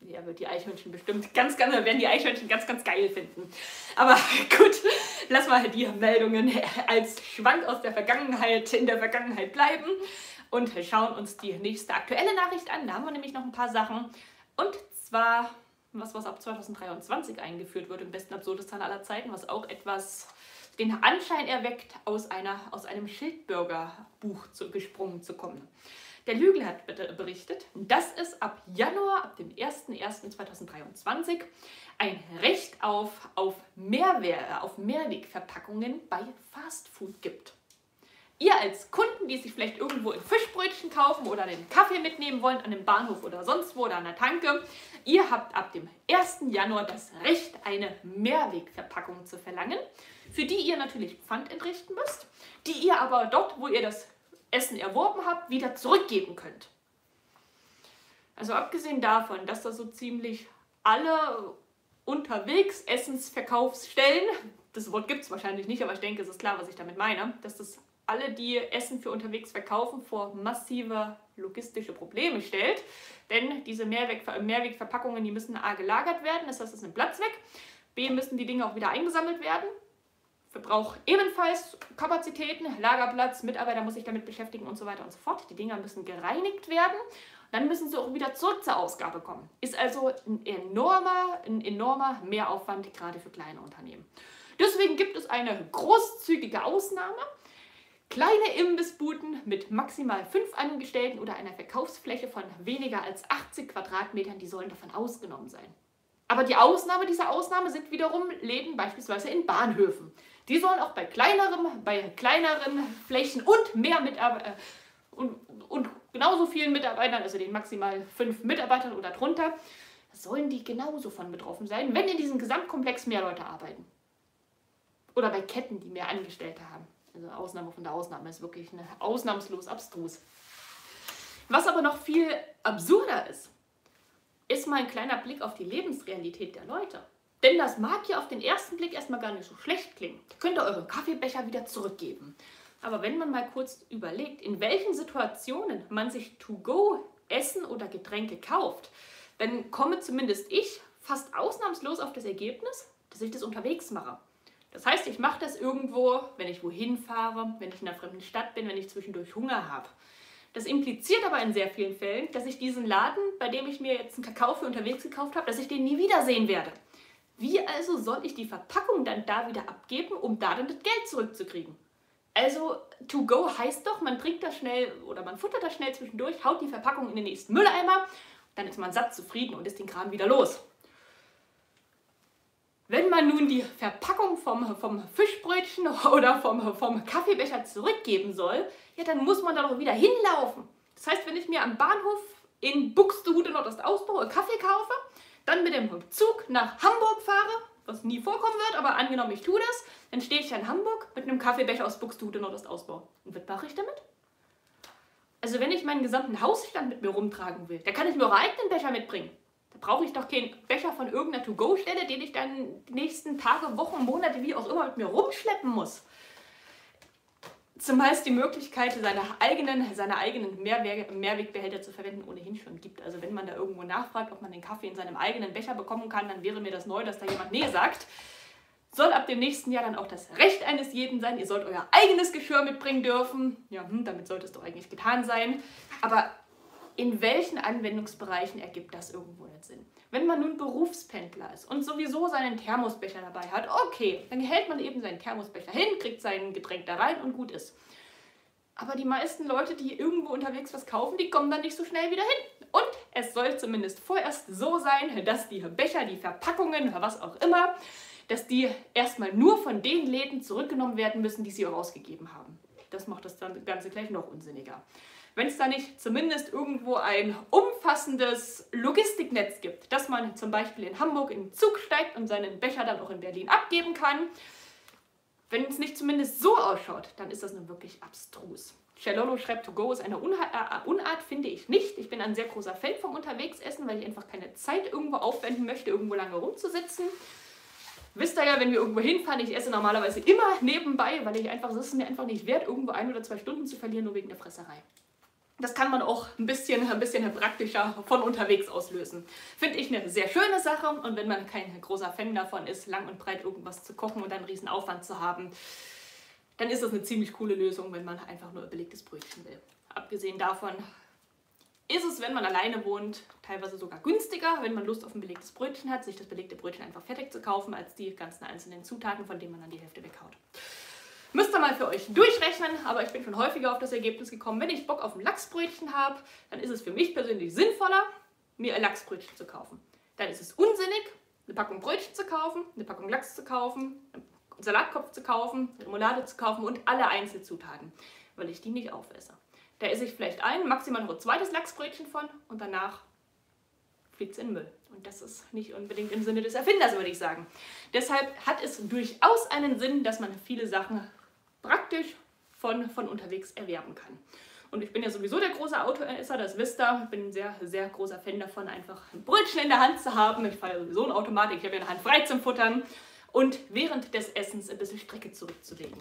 Ja, wird die Eichhörnchen bestimmt ganz, ganz, werden die Eichhörnchen ganz, ganz geil finden. Aber gut, lass mal die Meldungen als Schwank aus der Vergangenheit in der Vergangenheit bleiben und schauen uns die nächste aktuelle Nachricht an. Da haben wir nämlich noch ein paar Sachen. Und zwar was, was ab 2023 eingeführt wird, im besten Absurdistan aller Zeiten, was auch etwas den Anschein erweckt, aus, einer, aus einem Schildbürgerbuch zu, gesprungen zu kommen. Der Lügel hat berichtet, dass es ab Januar, ab dem 01.01.2023, ein Recht auf, auf, Mehrwehr, auf Mehrwegverpackungen bei Fastfood gibt. Ihr als Kunden, die sich vielleicht irgendwo ein Fischbrötchen kaufen oder einen Kaffee mitnehmen wollen an einem Bahnhof oder sonst wo oder an der Tanke, ihr habt ab dem 1. Januar das Recht, eine Mehrwegverpackung zu verlangen, für die ihr natürlich Pfand entrichten müsst, die ihr aber dort, wo ihr das Essen erworben habt, wieder zurückgeben könnt. Also abgesehen davon, dass da so ziemlich alle unterwegs Essensverkaufsstellen, das Wort gibt es wahrscheinlich nicht, aber ich denke, es ist klar, was ich damit meine, dass das alle, die Essen für unterwegs verkaufen, vor massive logistische Probleme stellt. Denn diese Mehrweg Mehrwegverpackungen, die müssen A gelagert werden, das heißt, es nimmt Platz weg. B müssen die Dinge auch wieder eingesammelt werden. Verbrauch ebenfalls Kapazitäten, Lagerplatz, Mitarbeiter muss sich damit beschäftigen und so weiter und so fort. Die Dinger müssen gereinigt werden. Dann müssen sie auch wieder zurück zur Ausgabe kommen. Ist also ein enormer, ein enormer Mehraufwand, gerade für kleine Unternehmen. Deswegen gibt es eine großzügige Ausnahme. Kleine Imbissbuden mit maximal fünf Angestellten oder einer Verkaufsfläche von weniger als 80 Quadratmetern, die sollen davon ausgenommen sein. Aber die Ausnahme dieser Ausnahme sind wiederum Läden beispielsweise in Bahnhöfen. Die sollen auch bei kleineren, bei kleineren Flächen und mehr Mitarbeitern äh, und, und genauso vielen Mitarbeitern, also den maximal fünf Mitarbeitern oder drunter, sollen die genauso von betroffen sein, wenn in diesem Gesamtkomplex mehr Leute arbeiten. Oder bei Ketten, die mehr Angestellte haben. Also Ausnahme von der Ausnahme ist wirklich eine ausnahmslos abstrus. Was aber noch viel absurder ist, ist mal ein kleiner Blick auf die Lebensrealität der Leute. Denn das mag ja auf den ersten Blick erstmal gar nicht so schlecht klingen. Da könnt ihr euren Kaffeebecher wieder zurückgeben. Aber wenn man mal kurz überlegt, in welchen Situationen man sich To-Go Essen oder Getränke kauft, dann komme zumindest ich fast ausnahmslos auf das Ergebnis, dass ich das unterwegs mache. Das heißt, ich mache das irgendwo, wenn ich wohin fahre, wenn ich in einer fremden Stadt bin, wenn ich zwischendurch Hunger habe. Das impliziert aber in sehr vielen Fällen, dass ich diesen Laden, bei dem ich mir jetzt einen Kakao für unterwegs gekauft habe, dass ich den nie wiedersehen werde. Wie also soll ich die Verpackung dann da wieder abgeben, um da dann das Geld zurückzukriegen? Also, to go heißt doch, man trinkt das schnell oder man futtert das schnell zwischendurch, haut die Verpackung in den nächsten Mülleimer, dann ist man satt zufrieden und ist den Kram wieder los. Wenn man nun die Verpackung vom, vom Fischbrötchen oder vom, vom Kaffeebecher zurückgeben soll, ja, dann muss man da doch wieder hinlaufen. Das heißt, wenn ich mir am Bahnhof in Buxtehude Nordostausbau Kaffee kaufe, dann mit dem Zug nach Hamburg fahre, was nie vorkommen wird, aber angenommen ich tue das, dann stehe ich in Hamburg mit einem Kaffeebecher aus Buxtehude Nordostausbau. Und was mache ich damit? Also wenn ich meinen gesamten Hausstand mit mir rumtragen will, dann kann ich mir auch eigenen Becher mitbringen. Da brauche ich doch keinen Becher von irgendeiner To-Go-Stelle, den ich dann die nächsten Tage, Wochen, Monate, wie auch immer mit mir rumschleppen muss. Es die Möglichkeit, seine eigenen, seine eigenen Mehrweg, Mehrwegbehälter zu verwenden, ohnehin schon gibt. Also wenn man da irgendwo nachfragt, ob man den Kaffee in seinem eigenen Becher bekommen kann, dann wäre mir das neu, dass da jemand Nee sagt. Soll ab dem nächsten Jahr dann auch das Recht eines jeden sein. Ihr sollt euer eigenes Geschirr mitbringen dürfen. Ja, hm, damit sollte es doch eigentlich getan sein. Aber in welchen Anwendungsbereichen ergibt das irgendwo einen Sinn? Wenn man nun Berufspendler ist und sowieso seinen Thermosbecher dabei hat, okay, dann hält man eben seinen Thermosbecher hin, kriegt sein Getränk da rein und gut ist. Aber die meisten Leute, die irgendwo unterwegs was kaufen, die kommen dann nicht so schnell wieder hin. Und es soll zumindest vorerst so sein, dass die Becher, die Verpackungen, was auch immer, dass die erstmal nur von den Läden zurückgenommen werden müssen, die sie auch ausgegeben haben. Das macht das Ganze gleich noch unsinniger wenn es da nicht zumindest irgendwo ein umfassendes Logistiknetz gibt, dass man zum Beispiel in Hamburg in den Zug steigt und seinen Becher dann auch in Berlin abgeben kann. Wenn es nicht zumindest so ausschaut, dann ist das nun wirklich abstrus. Shalolo schreibt, to go ist eine Unha äh, Unart, finde ich nicht. Ich bin ein sehr großer Fan vom Unterwegsessen, weil ich einfach keine Zeit irgendwo aufwenden möchte, irgendwo lange rumzusitzen. Wisst ihr ja, wenn wir irgendwo hinfahren, ich esse normalerweise immer nebenbei, weil ich einfach, es ist mir einfach nicht wert, irgendwo ein oder zwei Stunden zu verlieren, nur wegen der Fresserei. Das kann man auch ein bisschen, ein bisschen praktischer von unterwegs auslösen. Finde ich eine sehr schöne Sache und wenn man kein großer Fan davon ist, lang und breit irgendwas zu kochen und einen riesen Aufwand zu haben, dann ist das eine ziemlich coole Lösung, wenn man einfach nur belegtes Brötchen will. Abgesehen davon ist es, wenn man alleine wohnt, teilweise sogar günstiger, wenn man Lust auf ein belegtes Brötchen hat, sich das belegte Brötchen einfach fertig zu kaufen, als die ganzen einzelnen Zutaten, von denen man dann die Hälfte weghaut. Müsst ihr mal für euch durchrechnen, aber ich bin schon häufiger auf das Ergebnis gekommen, wenn ich Bock auf ein Lachsbrötchen habe, dann ist es für mich persönlich sinnvoller, mir ein Lachsbrötchen zu kaufen. Dann ist es unsinnig, eine Packung Brötchen zu kaufen, eine Packung Lachs zu kaufen, einen Salatkopf zu kaufen, Remoulade zu kaufen und alle Einzelzutaten, weil ich die nicht aufesse. Da esse ich vielleicht ein, maximal noch ein zweites Lachsbrötchen von und danach fliegt es in den Müll. Und das ist nicht unbedingt im Sinne des Erfinders, würde ich sagen. Deshalb hat es durchaus einen Sinn, dass man viele Sachen praktisch von, von unterwegs erwerben kann. Und ich bin ja sowieso der große Autoesser, das wisst ihr. Ich bin ein sehr, sehr großer Fan davon, einfach ein Brötchen in der Hand zu haben. Ich fahre ja sowieso ein Automatik, ich habe ja eine Hand frei zum Futtern. Und während des Essens ein bisschen Strecke zurückzulegen.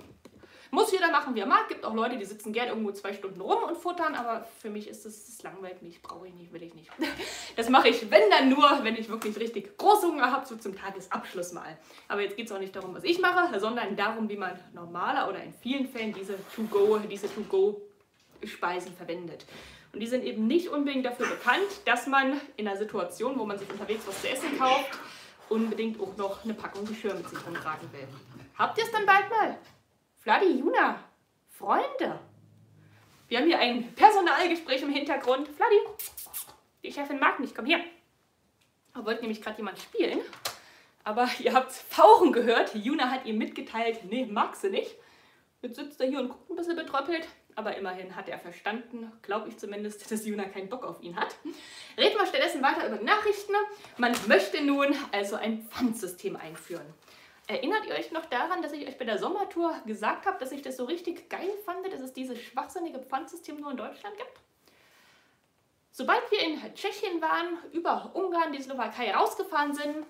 Muss jeder machen, wie er mag. Gibt auch Leute, die sitzen gerne irgendwo zwei Stunden rum und futtern, aber für mich ist das, das langweilig mich, brauche ich nicht, will ich nicht. Das mache ich, wenn dann nur, wenn ich wirklich richtig große Hunger habe, so zum Tagesabschluss mal. Aber jetzt geht es auch nicht darum, was ich mache, sondern darum, wie man normaler oder in vielen Fällen diese To-Go, diese To-Go-Speisen verwendet. Und die sind eben nicht unbedingt dafür bekannt, dass man in einer Situation, wo man sich unterwegs was zu essen kauft, unbedingt auch noch eine Packung Geschirr mit sich rumtragen will. Habt ihr es dann bald mal? Vladi, Juna, Freunde. Wir haben hier ein Personalgespräch im Hintergrund. Vladi, die Chefin mag nicht, komm her. Da wollte nämlich gerade jemand spielen. Aber ihr habt Fauchen gehört. Juna hat ihm mitgeteilt, nee, mag sie nicht. Jetzt sitzt er hier und guckt ein bisschen betröppelt. Aber immerhin hat er verstanden, glaube ich zumindest, dass Juna keinen Bock auf ihn hat. Reden wir stattdessen weiter über Nachrichten. Man möchte nun also ein Pfandsystem einführen. Erinnert ihr euch noch daran, dass ich euch bei der Sommertour gesagt habe, dass ich das so richtig geil fand, dass es dieses schwachsinnige Pfandsystem nur in Deutschland gibt? Sobald wir in Tschechien waren, über Ungarn, die Slowakei rausgefahren sind,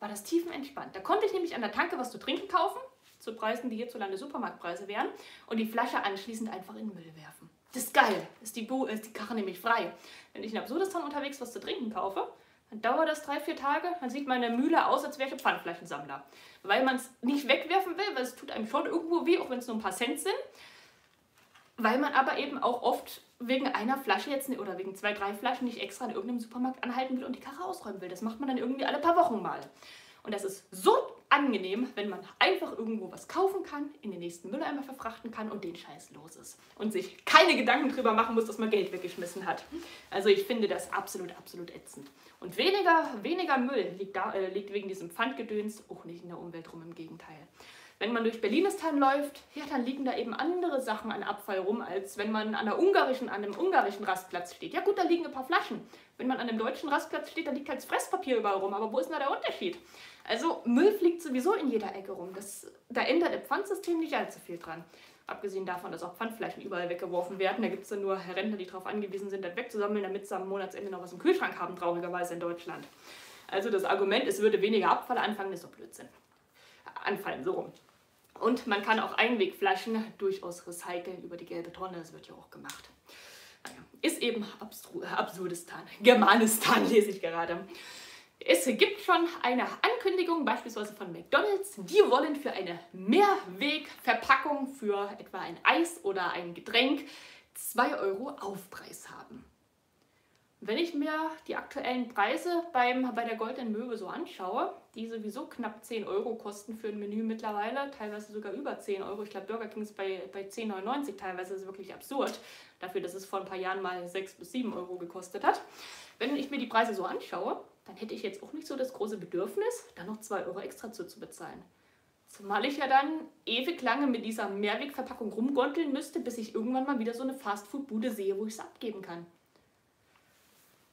war das tiefenentspannt. Da konnte ich nämlich an der Tanke was zu trinken kaufen, zu Preisen, die hierzulande Supermarktpreise wären, und die Flasche anschließend einfach in den Müll werfen. Das ist geil, ist die, Bo ist die Karre nämlich frei. Wenn ich in Absurdistan unterwegs was zu trinken kaufe, dann dauert das drei, vier Tage, dann sieht meine Mühle aus, als wäre ich ein Pfandflaschensammler. Weil man es nicht wegwerfen will, weil es tut einem schon irgendwo weh, auch wenn es nur ein paar Cent sind. Weil man aber eben auch oft wegen einer Flasche jetzt oder wegen zwei, drei Flaschen nicht extra in irgendeinem Supermarkt anhalten will und die Karre ausräumen will. Das macht man dann irgendwie alle paar Wochen mal. Und das ist so angenehm, wenn man einfach irgendwo was kaufen kann, in den nächsten Mülleimer verfrachten kann und den Scheiß los ist. Und sich keine Gedanken drüber machen muss, dass man Geld weggeschmissen hat. Also ich finde das absolut, absolut ätzend. Und weniger, weniger Müll liegt, da, äh, liegt wegen diesem Pfandgedöns auch nicht in der Umwelt rum, im Gegenteil. Wenn man durch Berlinistan läuft, ja, dann liegen da eben andere Sachen an Abfall rum, als wenn man an, der ungarischen, an einem ungarischen Rastplatz steht. Ja gut, da liegen ein paar Flaschen. Wenn man an einem deutschen Rastplatz steht, da liegt halt Fresspapier überall rum. Aber wo ist denn da der Unterschied? Also Müll fliegt sowieso in jeder Ecke rum. Das, da ändert das Pfandsystem nicht allzu viel dran. Abgesehen davon, dass auch Pfandflaschen überall weggeworfen werden. Da gibt es dann nur Rentner, die darauf angewiesen sind, das wegzusammeln, damit sie am Monatsende noch was im Kühlschrank haben, traurigerweise in Deutschland. Also das Argument, es würde weniger Abfall anfangen, ist doch Blödsinn. Anfallen, so rum. Und man kann auch Einwegflaschen durchaus recyceln über die gelbe Tonne, das wird ja auch gemacht. Naja, ist eben Absurdistan. Germanistan lese ich gerade. Es gibt schon eine Ankündigung, beispielsweise von McDonald's. Die wollen für eine Mehrwegverpackung für etwa ein Eis oder ein Getränk 2 Euro Aufpreis haben. Wenn ich mir die aktuellen Preise beim, bei der Goldenen Möwe so anschaue, die sowieso knapp 10 Euro kosten für ein Menü mittlerweile, teilweise sogar über 10 Euro. Ich glaube, Burger King ist bei, bei 10,99 teilweise, ist wirklich absurd, dafür, dass es vor ein paar Jahren mal 6 bis 7 Euro gekostet hat. Wenn ich mir die Preise so anschaue, dann hätte ich jetzt auch nicht so das große Bedürfnis, da noch 2 Euro extra zu, zu bezahlen. Zumal ich ja dann ewig lange mit dieser Mehrwegverpackung rumgonteln müsste, bis ich irgendwann mal wieder so eine Fastfood-Bude sehe, wo ich es abgeben kann.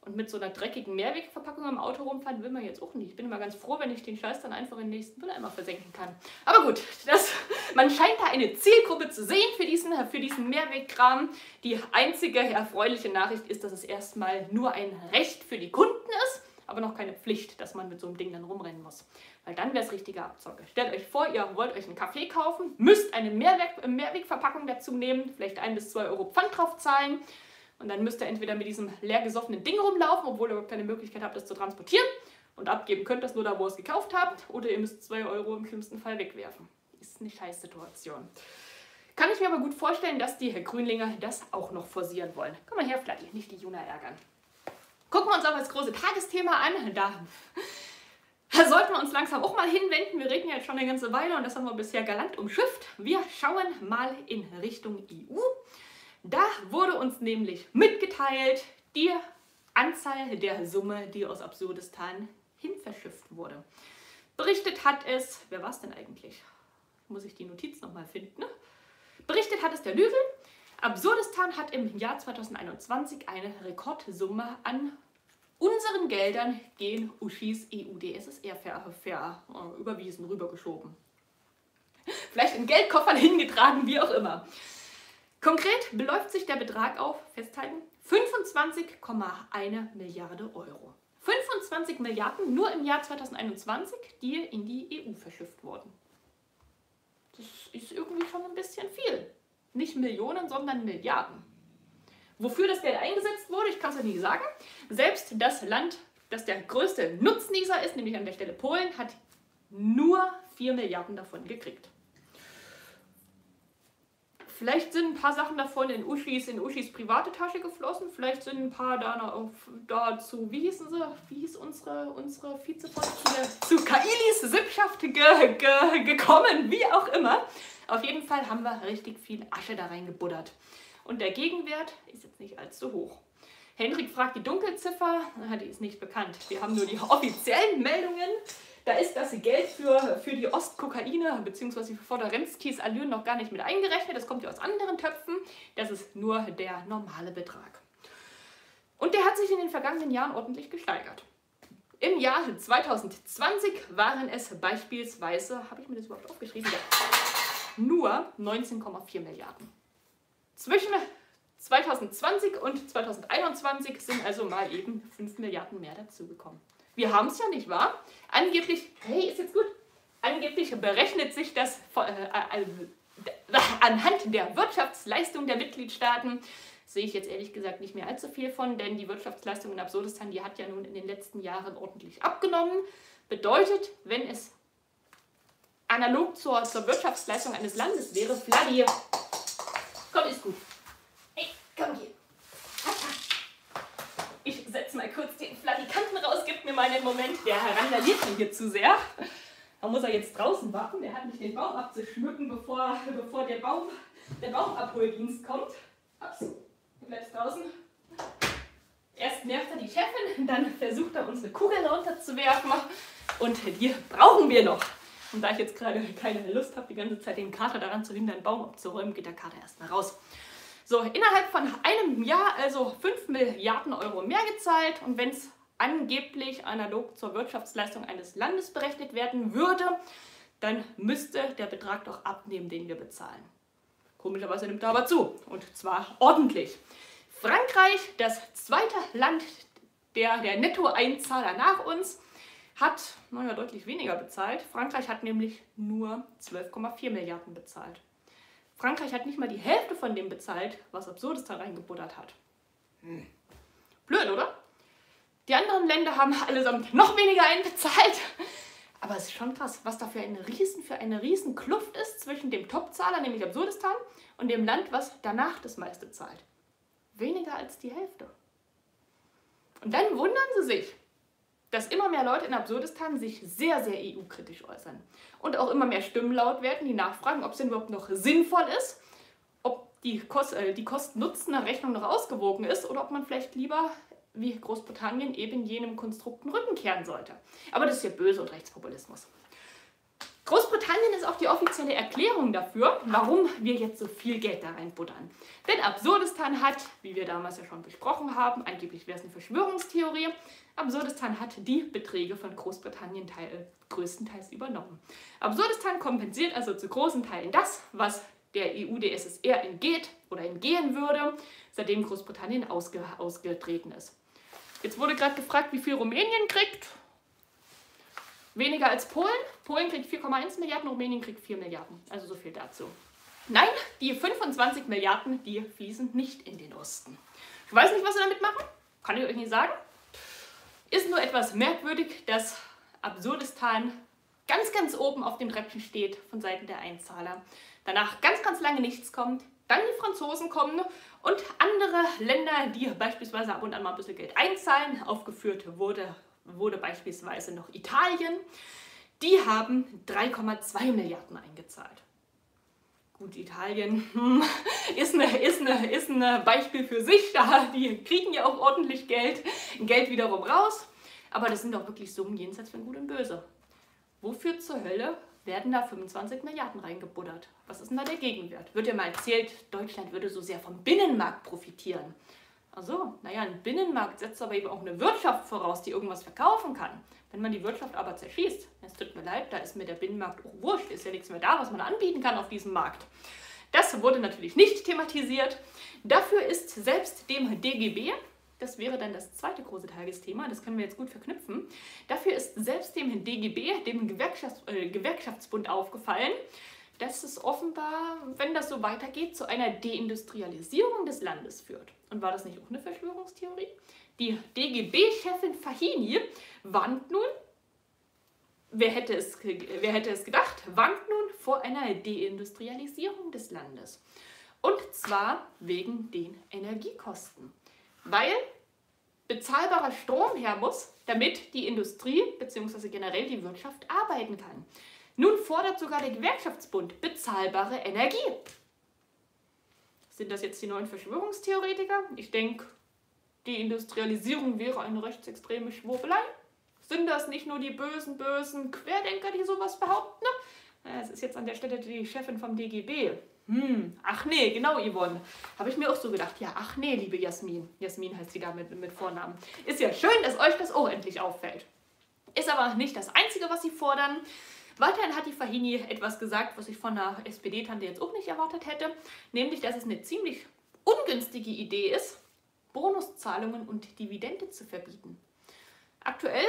Und mit so einer dreckigen Mehrwegverpackung im Auto rumfahren will man jetzt auch nicht. Ich bin immer ganz froh, wenn ich den Scheiß dann einfach in den nächsten Mülleimer versenken kann. Aber gut, das, man scheint da eine Zielgruppe zu sehen für diesen, für diesen Mehrwegkram. Die einzige erfreuliche Nachricht ist, dass es erstmal nur ein Recht für die Kunden ist, aber noch keine Pflicht, dass man mit so einem Ding dann rumrennen muss. Weil dann wäre es richtige Abzocke. Stellt euch vor, ihr wollt euch einen Kaffee kaufen, müsst eine Mehrweg Mehrwegverpackung dazu nehmen, vielleicht ein bis zwei Euro Pfand drauf zahlen und dann müsst ihr entweder mit diesem leer gesoffenen Ding rumlaufen, obwohl ihr überhaupt keine Möglichkeit habt, das zu transportieren. Und abgeben könnt das nur da, wo ihr es gekauft habt. Oder ihr müsst 2 Euro im schlimmsten Fall wegwerfen. Ist eine scheiß Situation. Kann ich mir aber gut vorstellen, dass die Herr Grünlinger das auch noch forcieren wollen. Komm mal her, Flatti, nicht die Juna ärgern. Gucken wir uns aber das große Tagesthema an. Da, da sollten wir uns langsam auch mal hinwenden. Wir reden jetzt schon eine ganze Weile und das haben wir bisher galant umschifft. Wir schauen mal in Richtung EU. Da wurde uns nämlich mitgeteilt, die Anzahl der Summe, die aus Absurdistan hin verschifft wurde. Berichtet hat es, wer war es denn eigentlich? Muss ich die Notiz nochmal finden? Ne? Berichtet hat es der Lüvel. Absurdistan hat im Jahr 2021 eine Rekordsumme an unseren Geldern gen Uschis EU-DSSR ver, ver, äh, überwiesen, rübergeschoben. Vielleicht in Geldkoffern hingetragen, wie auch immer. Konkret beläuft sich der Betrag auf, festhalten, 25,1 Milliarde Euro. 25 Milliarden nur im Jahr 2021, die in die EU verschifft wurden. Das ist irgendwie schon ein bisschen viel. Nicht Millionen, sondern Milliarden. Wofür das Geld eingesetzt wurde, ich kann es ja nie sagen. Selbst das Land, das der größte Nutznießer ist, nämlich an der Stelle Polen, hat nur 4 Milliarden davon gekriegt. Vielleicht sind ein paar Sachen davon in Uschis, in Uschis private Tasche geflossen. Vielleicht sind ein paar da noch dazu, wie hießen sie, wie hieß unsere, unsere Vizevorsitzende, zu Kailis Sippschaft ge, ge, gekommen, wie auch immer. Auf jeden Fall haben wir richtig viel Asche da reingebuddert. Und der Gegenwert ist jetzt nicht allzu hoch. Henrik fragt die Dunkelziffer, die ist nicht bekannt. Wir haben nur die offiziellen Meldungen. Da ist das Geld für, für die Ostkokaine bzw. für Forderemskis Allüren noch gar nicht mit eingerechnet. Das kommt ja aus anderen Töpfen. Das ist nur der normale Betrag. Und der hat sich in den vergangenen Jahren ordentlich gesteigert. Im Jahr 2020 waren es beispielsweise, habe ich mir das überhaupt aufgeschrieben? Nur 19,4 Milliarden. Zwischen 2020 und 2021 sind also mal eben 5 Milliarden mehr dazugekommen. Wir haben es ja nicht wahr? Angeblich, hey, ist jetzt gut, angeblich berechnet sich das äh, äh, anhand der Wirtschaftsleistung der Mitgliedstaaten, sehe ich jetzt ehrlich gesagt nicht mehr allzu viel von, denn die Wirtschaftsleistung in Absurdistan, die hat ja nun in den letzten Jahren ordentlich abgenommen. Bedeutet, wenn es analog zur, zur Wirtschaftsleistung eines Landes wäre, Vladi, komm, ist gut. Hey, komm hier setze mal kurz den Flatikanten raus, gib mir mal einen Moment. Der randaliert mir hier zu sehr. Da muss er jetzt draußen warten. Der hat nicht den Baum abzuschmücken, bevor, bevor der, Baum, der Baumabholdienst kommt. Ups, du bleibst draußen. Erst nervt er die Chefin, dann versucht er uns eine Kugel runterzuwerfen. Und die brauchen wir noch. Und da ich jetzt gerade keine Lust habe, die ganze Zeit den Kater daran zu hindern, einen Baum abzuräumen, geht der Kater erstmal raus. So, innerhalb von einem Jahr also 5 Milliarden Euro mehr gezahlt und wenn es angeblich analog zur Wirtschaftsleistung eines Landes berechnet werden würde, dann müsste der Betrag doch abnehmen, den wir bezahlen. Komischerweise nimmt er aber zu und zwar ordentlich. Frankreich, das zweite Land der, der Nettoeinzahler nach uns, hat naja, deutlich weniger bezahlt. Frankreich hat nämlich nur 12,4 Milliarden bezahlt. Frankreich hat nicht mal die Hälfte von dem bezahlt, was Absurdistan reingebuddert hat. Hm. Blöd, oder? Die anderen Länder haben allesamt noch weniger einbezahlt. Aber es ist schon krass, was da für eine riesen, für eine riesen Kluft ist zwischen dem Topzahler, nämlich Absurdistan, und dem Land, was danach das meiste zahlt. Weniger als die Hälfte. Und dann wundern sie sich, dass immer mehr Leute in Absurdistan sich sehr, sehr EU-kritisch äußern. Und auch immer mehr Stimmen laut werden, die nachfragen, ob es denn überhaupt noch sinnvoll ist, ob die, Kost äh, die Kosten-Nutzen-Rechnung noch ausgewogen ist oder ob man vielleicht lieber wie Großbritannien eben jenem Konstrukt den Rücken kehren sollte. Aber das ist ja böse und Rechtspopulismus. Großbritannien ist auch die offizielle Erklärung dafür, warum wir jetzt so viel Geld da reinbuttern. Denn Absurdistan hat, wie wir damals ja schon besprochen haben, angeblich wäre es eine Verschwörungstheorie, Absurdistan hat die Beträge von Großbritannien teil, größtenteils übernommen. Absurdistan kompensiert also zu großen Teilen das, was der EU, der SSR entgeht oder entgehen würde, seitdem Großbritannien ausge, ausgetreten ist. Jetzt wurde gerade gefragt, wie viel Rumänien kriegt. Weniger als Polen. Polen kriegt 4,1 Milliarden, Rumänien kriegt 4 Milliarden. Also so viel dazu. Nein, die 25 Milliarden, die fließen nicht in den Osten. Ich weiß nicht, was sie damit machen. Kann ich euch nicht sagen. Ist nur etwas merkwürdig, dass Absurdistan ganz, ganz oben auf dem Treppchen steht von Seiten der Einzahler. Danach ganz, ganz lange nichts kommt. Dann die Franzosen kommen und andere Länder, die beispielsweise ab und an mal ein bisschen Geld einzahlen. Aufgeführt wurde wurde beispielsweise noch Italien. Die haben 3,2 Milliarden eingezahlt. Gut, Italien hm, ist, eine, ist, eine, ist ein Beispiel für sich. Da, die kriegen ja auch ordentlich Geld, Geld wiederum raus. Aber das sind doch wirklich Summen jenseits von Gut und Böse. Wofür zur Hölle werden da 25 Milliarden reingebuddert? Was ist denn da der Gegenwert? Wird ja mal erzählt, Deutschland würde so sehr vom Binnenmarkt profitieren. Also, naja, ein Binnenmarkt setzt aber eben auch eine Wirtschaft voraus, die irgendwas verkaufen kann. Wenn man die Wirtschaft aber zerschießt, es tut mir leid, da ist mir der Binnenmarkt auch wurscht, ist ja nichts mehr da, was man anbieten kann auf diesem Markt. Das wurde natürlich nicht thematisiert. Dafür ist selbst dem DGB, das wäre dann das zweite große Tagesthema, das können wir jetzt gut verknüpfen, dafür ist selbst dem DGB, dem Gewerkschafts äh, Gewerkschaftsbund aufgefallen, dass es offenbar, wenn das so weitergeht, zu einer Deindustrialisierung des Landes führt. Und war das nicht auch eine Verschwörungstheorie? Die DGB-Chefin Fahini warnt nun, wer hätte, es, wer hätte es gedacht, warnt nun vor einer Deindustrialisierung des Landes. Und zwar wegen den Energiekosten. Weil bezahlbarer Strom her muss, damit die Industrie bzw. generell die Wirtschaft arbeiten kann. Nun fordert sogar der Gewerkschaftsbund bezahlbare Energie. Sind das jetzt die neuen Verschwörungstheoretiker? Ich denke, die Industrialisierung wäre eine rechtsextreme Schwurbelei. Sind das nicht nur die bösen, bösen Querdenker, die sowas behaupten? Es ist jetzt an der Stelle die Chefin vom DGB. Hm, ach nee, genau, Yvonne. Habe ich mir auch so gedacht. Ja, ach nee, liebe Jasmin. Jasmin heißt sie da mit, mit Vornamen. Ist ja schön, dass euch das auch endlich auffällt. Ist aber nicht das Einzige, was sie fordern. Weiterhin hat die Fahini etwas gesagt, was ich von der SPD-Tante jetzt auch nicht erwartet hätte, nämlich, dass es eine ziemlich ungünstige Idee ist, Bonuszahlungen und Dividende zu verbieten. Aktuell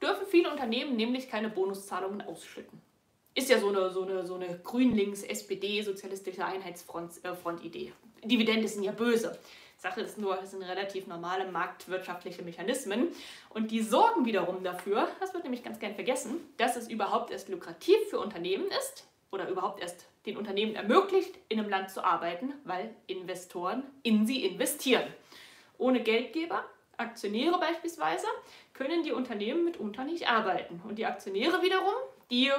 dürfen viele Unternehmen nämlich keine Bonuszahlungen ausschütten. Ist ja so eine, so eine, so eine Grün-Links-SPD-sozialistische Einheitsfront-Idee. Äh, Dividende sind ja böse. Sache ist nur, es sind relativ normale marktwirtschaftliche Mechanismen und die sorgen wiederum dafür, das wird nämlich ganz gern vergessen, dass es überhaupt erst lukrativ für Unternehmen ist oder überhaupt erst den Unternehmen ermöglicht, in einem Land zu arbeiten, weil Investoren in sie investieren. Ohne Geldgeber, Aktionäre beispielsweise, können die Unternehmen mitunter nicht arbeiten. Und die Aktionäre wiederum, die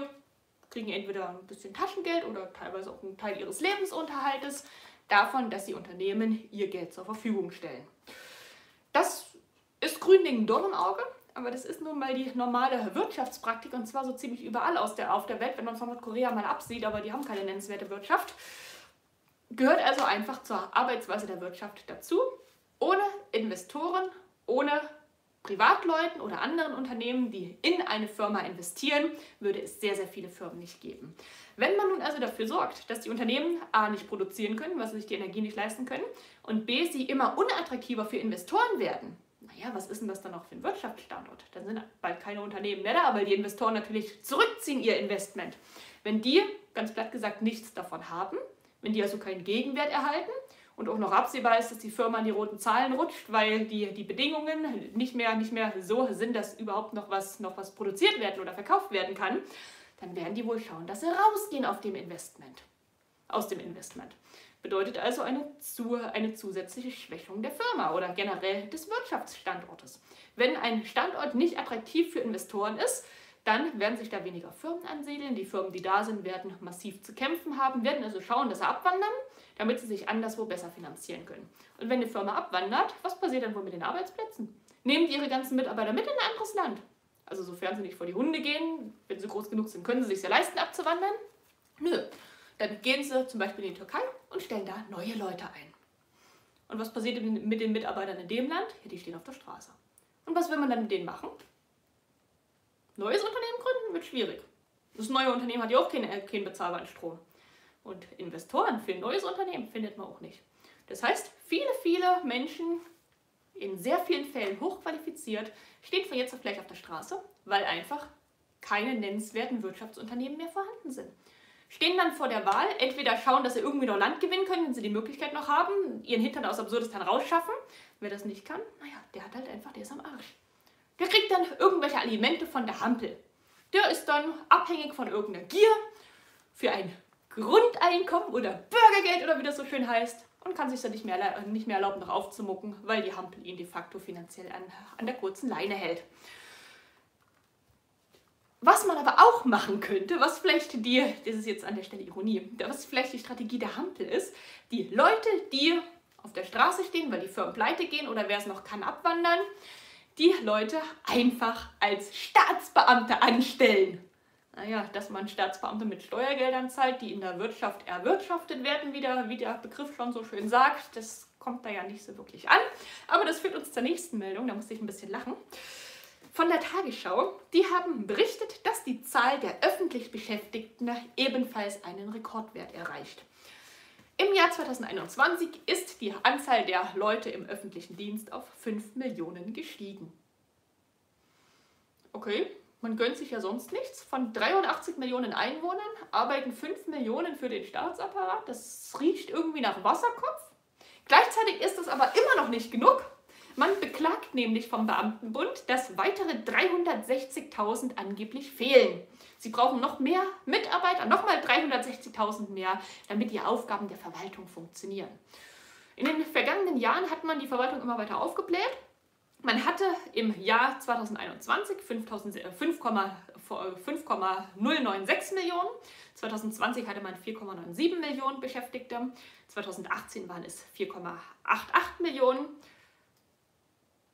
kriegen entweder ein bisschen Taschengeld oder teilweise auch einen Teil ihres Lebensunterhaltes davon, dass die Unternehmen ihr Geld zur Verfügung stellen. Das ist Gründing Dorn im Auge, aber das ist nun mal die normale Wirtschaftspraktik und zwar so ziemlich überall aus der, auf der Welt, wenn man von Nordkorea mal absieht, aber die haben keine nennenswerte Wirtschaft. Gehört also einfach zur Arbeitsweise der Wirtschaft dazu. Ohne Investoren, ohne Privatleuten oder anderen Unternehmen, die in eine Firma investieren, würde es sehr, sehr viele Firmen nicht geben. Wenn man nun also dafür sorgt, dass die Unternehmen A nicht produzieren können, weil sie sich die Energie nicht leisten können, und B sie immer unattraktiver für Investoren werden, naja, was ist denn das dann noch für ein Wirtschaftsstandort? Dann sind bald keine Unternehmen mehr da, weil die Investoren natürlich zurückziehen ihr Investment. Wenn die, ganz platt gesagt, nichts davon haben, wenn die also keinen Gegenwert erhalten, und auch noch absehbar ist, dass die Firma an die roten Zahlen rutscht, weil die, die Bedingungen nicht mehr, nicht mehr so sind, dass überhaupt noch was, noch was produziert werden oder verkauft werden kann, dann werden die wohl schauen, dass sie rausgehen auf dem Investment. Aus dem Investment. Bedeutet also eine, zu, eine zusätzliche Schwächung der Firma oder generell des Wirtschaftsstandortes. Wenn ein Standort nicht attraktiv für Investoren ist, dann werden sich da weniger Firmen ansiedeln. Die Firmen, die da sind, werden massiv zu kämpfen haben, werden also schauen, dass sie abwandern, damit sie sich anderswo besser finanzieren können. Und wenn eine Firma abwandert, was passiert dann wohl mit den Arbeitsplätzen? Nehmen die ihre ganzen Mitarbeiter mit in ein anderes Land? Also sofern sie nicht vor die Hunde gehen, wenn sie groß genug sind, können sie sich ja leisten, abzuwandern. Nö. Dann gehen sie zum Beispiel in die Türkei und stellen da neue Leute ein. Und was passiert mit den Mitarbeitern in dem Land? Ja, die stehen auf der Straße. Und was will man dann mit denen machen? Neues Unternehmen gründen wird schwierig. Das neue Unternehmen hat ja auch keinen, äh, keinen bezahlbaren Strom. Und Investoren für ein neues Unternehmen findet man auch nicht. Das heißt, viele, viele Menschen, in sehr vielen Fällen hochqualifiziert, stehen von jetzt auf gleich auf der Straße, weil einfach keine nennenswerten Wirtschaftsunternehmen mehr vorhanden sind. Stehen dann vor der Wahl, entweder schauen, dass sie irgendwie noch Land gewinnen können, wenn sie die Möglichkeit noch haben, ihren Hintern aus Absurdistan rausschaffen. Wer das nicht kann, naja, der hat halt einfach, der ist am Arsch. Der kriegt dann irgendwelche Alimente von der Hampel. Der ist dann abhängig von irgendeiner Gier für ein Grundeinkommen oder Bürgergeld oder wie das so schön heißt und kann sich dann nicht mehr, nicht mehr erlauben, noch aufzumucken, weil die Hampel ihn de facto finanziell an, an der kurzen Leine hält. Was man aber auch machen könnte, was vielleicht die, das ist jetzt an der Stelle Ironie, was vielleicht die Strategie der Hampel ist, die Leute, die auf der Straße stehen, weil die Firmen pleite gehen oder wer es noch kann, abwandern, die Leute einfach als Staatsbeamte anstellen. Naja, dass man Staatsbeamte mit Steuergeldern zahlt, die in der Wirtschaft erwirtschaftet werden, wie der, wie der Begriff schon so schön sagt, das kommt da ja nicht so wirklich an. Aber das führt uns zur nächsten Meldung, da musste ich ein bisschen lachen. Von der Tagesschau, die haben berichtet, dass die Zahl der öffentlich Beschäftigten ebenfalls einen Rekordwert erreicht. Im Jahr 2021 ist die Anzahl der Leute im öffentlichen Dienst auf 5 Millionen gestiegen. Okay, man gönnt sich ja sonst nichts. Von 83 Millionen Einwohnern arbeiten 5 Millionen für den Staatsapparat. Das riecht irgendwie nach Wasserkopf. Gleichzeitig ist das aber immer noch nicht genug. Man beklagt nämlich vom Beamtenbund, dass weitere 360.000 angeblich fehlen. Sie brauchen noch mehr Mitarbeiter, nochmal 360.000 mehr, damit die Aufgaben der Verwaltung funktionieren. In den vergangenen Jahren hat man die Verwaltung immer weiter aufgebläht. Man hatte im Jahr 2021 5,096 Millionen, 2020 hatte man 4,97 Millionen Beschäftigte, 2018 waren es 4,88 Millionen.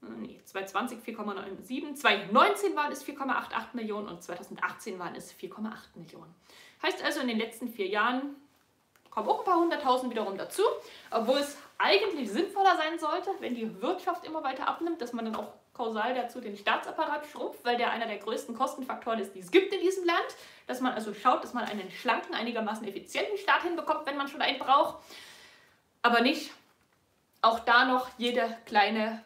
Nee, 2020 4,97, 2019 waren es 4,88 Millionen und 2018 waren es 4,8 Millionen. Heißt also, in den letzten vier Jahren kommen auch ein paar hunderttausend wiederum dazu, obwohl es eigentlich sinnvoller sein sollte, wenn die Wirtschaft immer weiter abnimmt, dass man dann auch kausal dazu den Staatsapparat schrumpft, weil der einer der größten Kostenfaktoren ist, die es gibt in diesem Land. Dass man also schaut, dass man einen schlanken, einigermaßen effizienten Staat hinbekommt, wenn man schon einen braucht. Aber nicht auch da noch jede kleine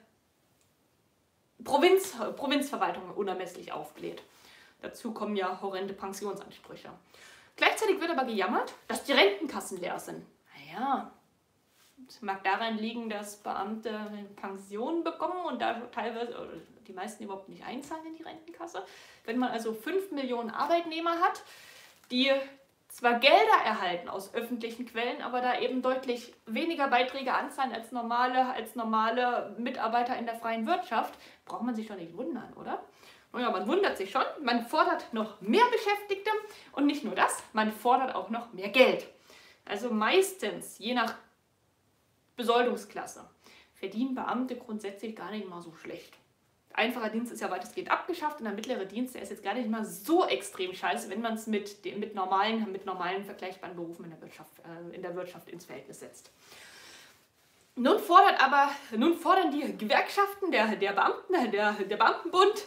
Provinz, Provinzverwaltung unermesslich aufbläht. Dazu kommen ja horrende Pensionsansprüche. Gleichzeitig wird aber gejammert, dass die Rentenkassen leer sind. Naja, mag daran liegen, dass Beamte Pensionen bekommen und da teilweise, die meisten überhaupt nicht einzahlen in die Rentenkasse. Wenn man also 5 Millionen Arbeitnehmer hat, die zwar Gelder erhalten aus öffentlichen Quellen, aber da eben deutlich weniger Beiträge anzahlen als normale, als normale Mitarbeiter in der freien Wirtschaft, braucht man sich doch nicht wundern, oder? Naja, man wundert sich schon. Man fordert noch mehr Beschäftigte und nicht nur das, man fordert auch noch mehr Geld. Also meistens, je nach Besoldungsklasse, verdienen Beamte grundsätzlich gar nicht mal so schlecht einfacher Dienst ist ja weitestgehend abgeschafft und der mittlere Dienst, der ist jetzt gar nicht mal so extrem scheiße, wenn man es mit, mit, normalen, mit normalen vergleichbaren Berufen in der, Wirtschaft, äh, in der Wirtschaft ins Verhältnis setzt. Nun, fordert aber, nun fordern die Gewerkschaften, der, der Beamten, der, der Beamtenbund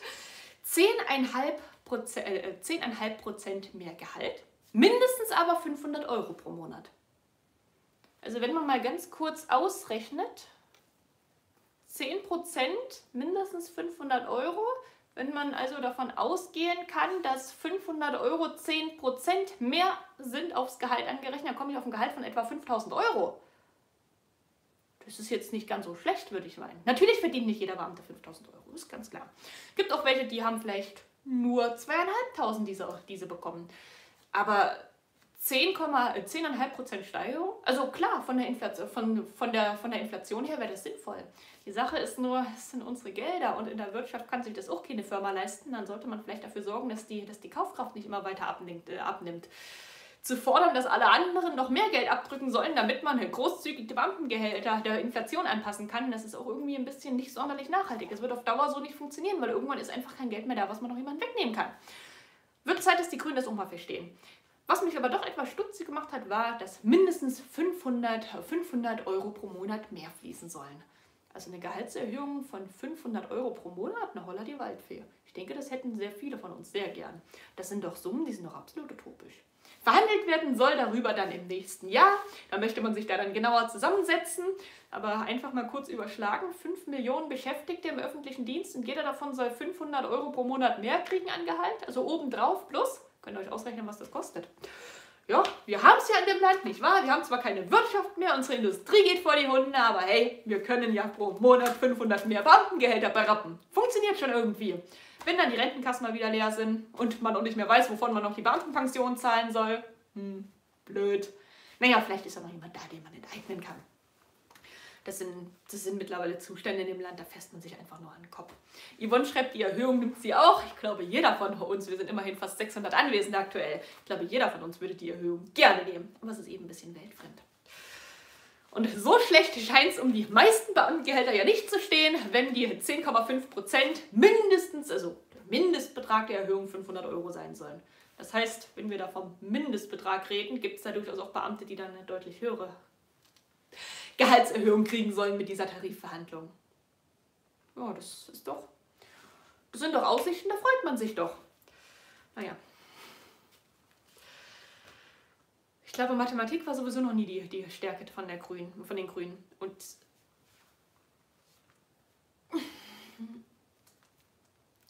10,5 Prozent, äh, 10 Prozent mehr Gehalt, mindestens aber 500 Euro pro Monat. Also wenn man mal ganz kurz ausrechnet, 10% mindestens 500 Euro. Wenn man also davon ausgehen kann, dass 500 Euro 10% mehr sind aufs Gehalt angerechnet, dann komme ich auf ein Gehalt von etwa 5000 Euro. Das ist jetzt nicht ganz so schlecht, würde ich meinen. Natürlich verdient nicht jeder Beamte 5000 Euro, ist ganz klar. Gibt auch welche, die haben vielleicht nur 2.500 diese, diese bekommen. Aber 10,5% Steigerung. Also klar, von der, Inflation, von, von der, von der Inflation her wäre das sinnvoll. Die Sache ist nur, es sind unsere Gelder und in der Wirtschaft kann sich das auch keine Firma leisten. Dann sollte man vielleicht dafür sorgen, dass die, dass die Kaufkraft nicht immer weiter abnimmt. Äh, abnimmt. zu fordern, dass alle anderen noch mehr Geld abdrücken sollen, damit man großzügig die Beamtengehälter der Inflation anpassen kann, das ist auch irgendwie ein bisschen nicht sonderlich nachhaltig. Es wird auf Dauer so nicht funktionieren, weil irgendwann ist einfach kein Geld mehr da, was man noch jemandem wegnehmen kann. Wird Zeit, dass die Grünen das auch mal verstehen. Was mich aber doch etwas stutzig gemacht hat, war, dass mindestens 500, 500 Euro pro Monat mehr fließen sollen. Also eine Gehaltserhöhung von 500 Euro pro Monat, eine Holla die Waldfee. Ich denke, das hätten sehr viele von uns sehr gern. Das sind doch Summen, die sind doch absolut utopisch. Verhandelt werden soll darüber dann im nächsten Jahr. Da möchte man sich da dann genauer zusammensetzen. Aber einfach mal kurz überschlagen. 5 Millionen Beschäftigte im öffentlichen Dienst und jeder davon soll 500 Euro pro Monat mehr kriegen an Gehalt. Also obendrauf plus. Könnt ihr euch ausrechnen, was das kostet. Ja, wir haben es ja in dem Land, nicht wahr? Wir haben zwar keine Wirtschaft mehr, unsere Industrie geht vor die Hunde, aber hey, wir können ja pro Monat 500 mehr Beamtengehälter berappen. Funktioniert schon irgendwie. Wenn dann die Rentenkassen mal wieder leer sind und man auch nicht mehr weiß, wovon man noch die Beamtenpension zahlen soll, hm, blöd. Naja, vielleicht ist ja noch jemand da, den man enteignen kann. Das sind, das sind mittlerweile Zustände in dem Land, da fässt man sich einfach nur an den Kopf. Yvonne schreibt, die Erhöhung nimmt sie auch. Ich glaube, jeder von uns, wir sind immerhin fast 600 Anwesende aktuell, ich glaube, jeder von uns würde die Erhöhung gerne nehmen. Aber es ist eben ein bisschen weltfremd. Und so schlecht scheint es um die meisten Beamtengehälter ja nicht zu stehen, wenn die 10,5 Prozent mindestens, also der Mindestbetrag der Erhöhung 500 Euro sein sollen. Das heißt, wenn wir da vom Mindestbetrag reden, gibt es da durchaus auch Beamte, die dann eine deutlich höhere Gehaltserhöhung kriegen sollen mit dieser Tarifverhandlung. Ja, das ist doch. Das sind doch Aussichten, da freut man sich doch. Naja. Ich glaube, Mathematik war sowieso noch nie die, die Stärke von, der Grünen, von den Grünen. Und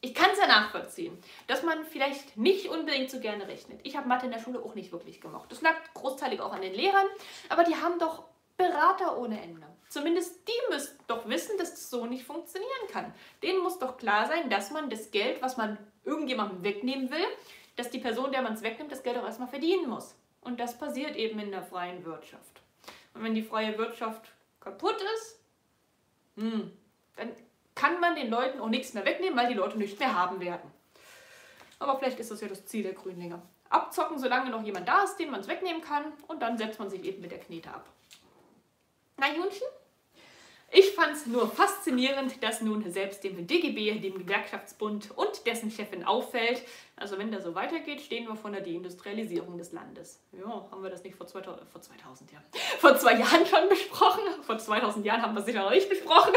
ich kann es ja nachvollziehen, dass man vielleicht nicht unbedingt so gerne rechnet. Ich habe Mathe in der Schule auch nicht wirklich gemocht. Das lag großteilig auch an den Lehrern, aber die haben doch Berater ohne Ende. Zumindest die müssen doch wissen, dass das so nicht funktionieren kann. Denen muss doch klar sein, dass man das Geld, was man irgendjemandem wegnehmen will, dass die Person, der man es wegnimmt, das Geld auch erstmal verdienen muss. Und das passiert eben in der freien Wirtschaft. Und wenn die freie Wirtschaft kaputt ist, hm, dann kann man den Leuten auch nichts mehr wegnehmen, weil die Leute nichts mehr haben werden. Aber vielleicht ist das ja das Ziel der Grünlinge. Abzocken, solange noch jemand da ist, den man es wegnehmen kann, und dann setzt man sich eben mit der Knete ab. Na, Junchen? Ich fand es nur faszinierend, dass nun selbst dem DGB, dem Gewerkschaftsbund und dessen Chefin auffällt, also wenn das so weitergeht, stehen wir vor der Deindustrialisierung des Landes. Ja, haben wir das nicht vor 2000, vor 2000 ja, vor zwei Jahren schon besprochen? Vor 2000 Jahren haben wir es sicher noch nicht besprochen.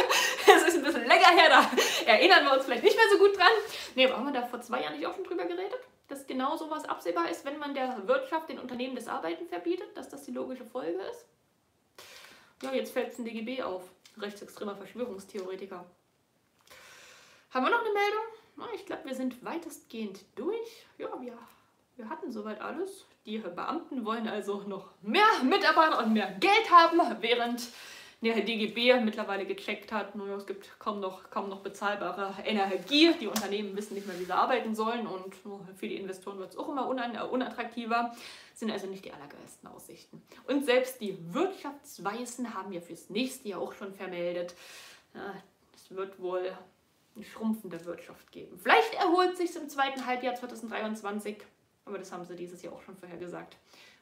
Es ist ein bisschen länger her, da erinnern wir uns vielleicht nicht mehr so gut dran. Nee, aber haben wir da vor zwei Jahren nicht schon drüber geredet? Dass genau sowas absehbar ist, wenn man der Wirtschaft, den Unternehmen das Arbeiten verbietet, dass das die logische Folge ist? Ja, jetzt fällt es ein DGB auf. Rechtsextremer Verschwörungstheoretiker. Haben wir noch eine Meldung? Ich glaube, wir sind weitestgehend durch. Ja, wir, wir hatten soweit alles. Die Beamten wollen also noch mehr Mitarbeiter und mehr Geld haben, während der DGB mittlerweile gecheckt hat, naja, es gibt kaum noch, kaum noch bezahlbare Energie. Die Unternehmen wissen nicht mehr, wie sie arbeiten sollen und für die Investoren wird es auch immer unattraktiver. Das sind also nicht die allergeilsten Aussichten. Und selbst die Wirtschaftsweisen haben ja fürs nächste Jahr auch schon vermeldet, es wird wohl eine schrumpfende Wirtschaft geben. Vielleicht erholt sich im zweiten Halbjahr 2023, aber das haben sie dieses Jahr auch schon vorher gesagt.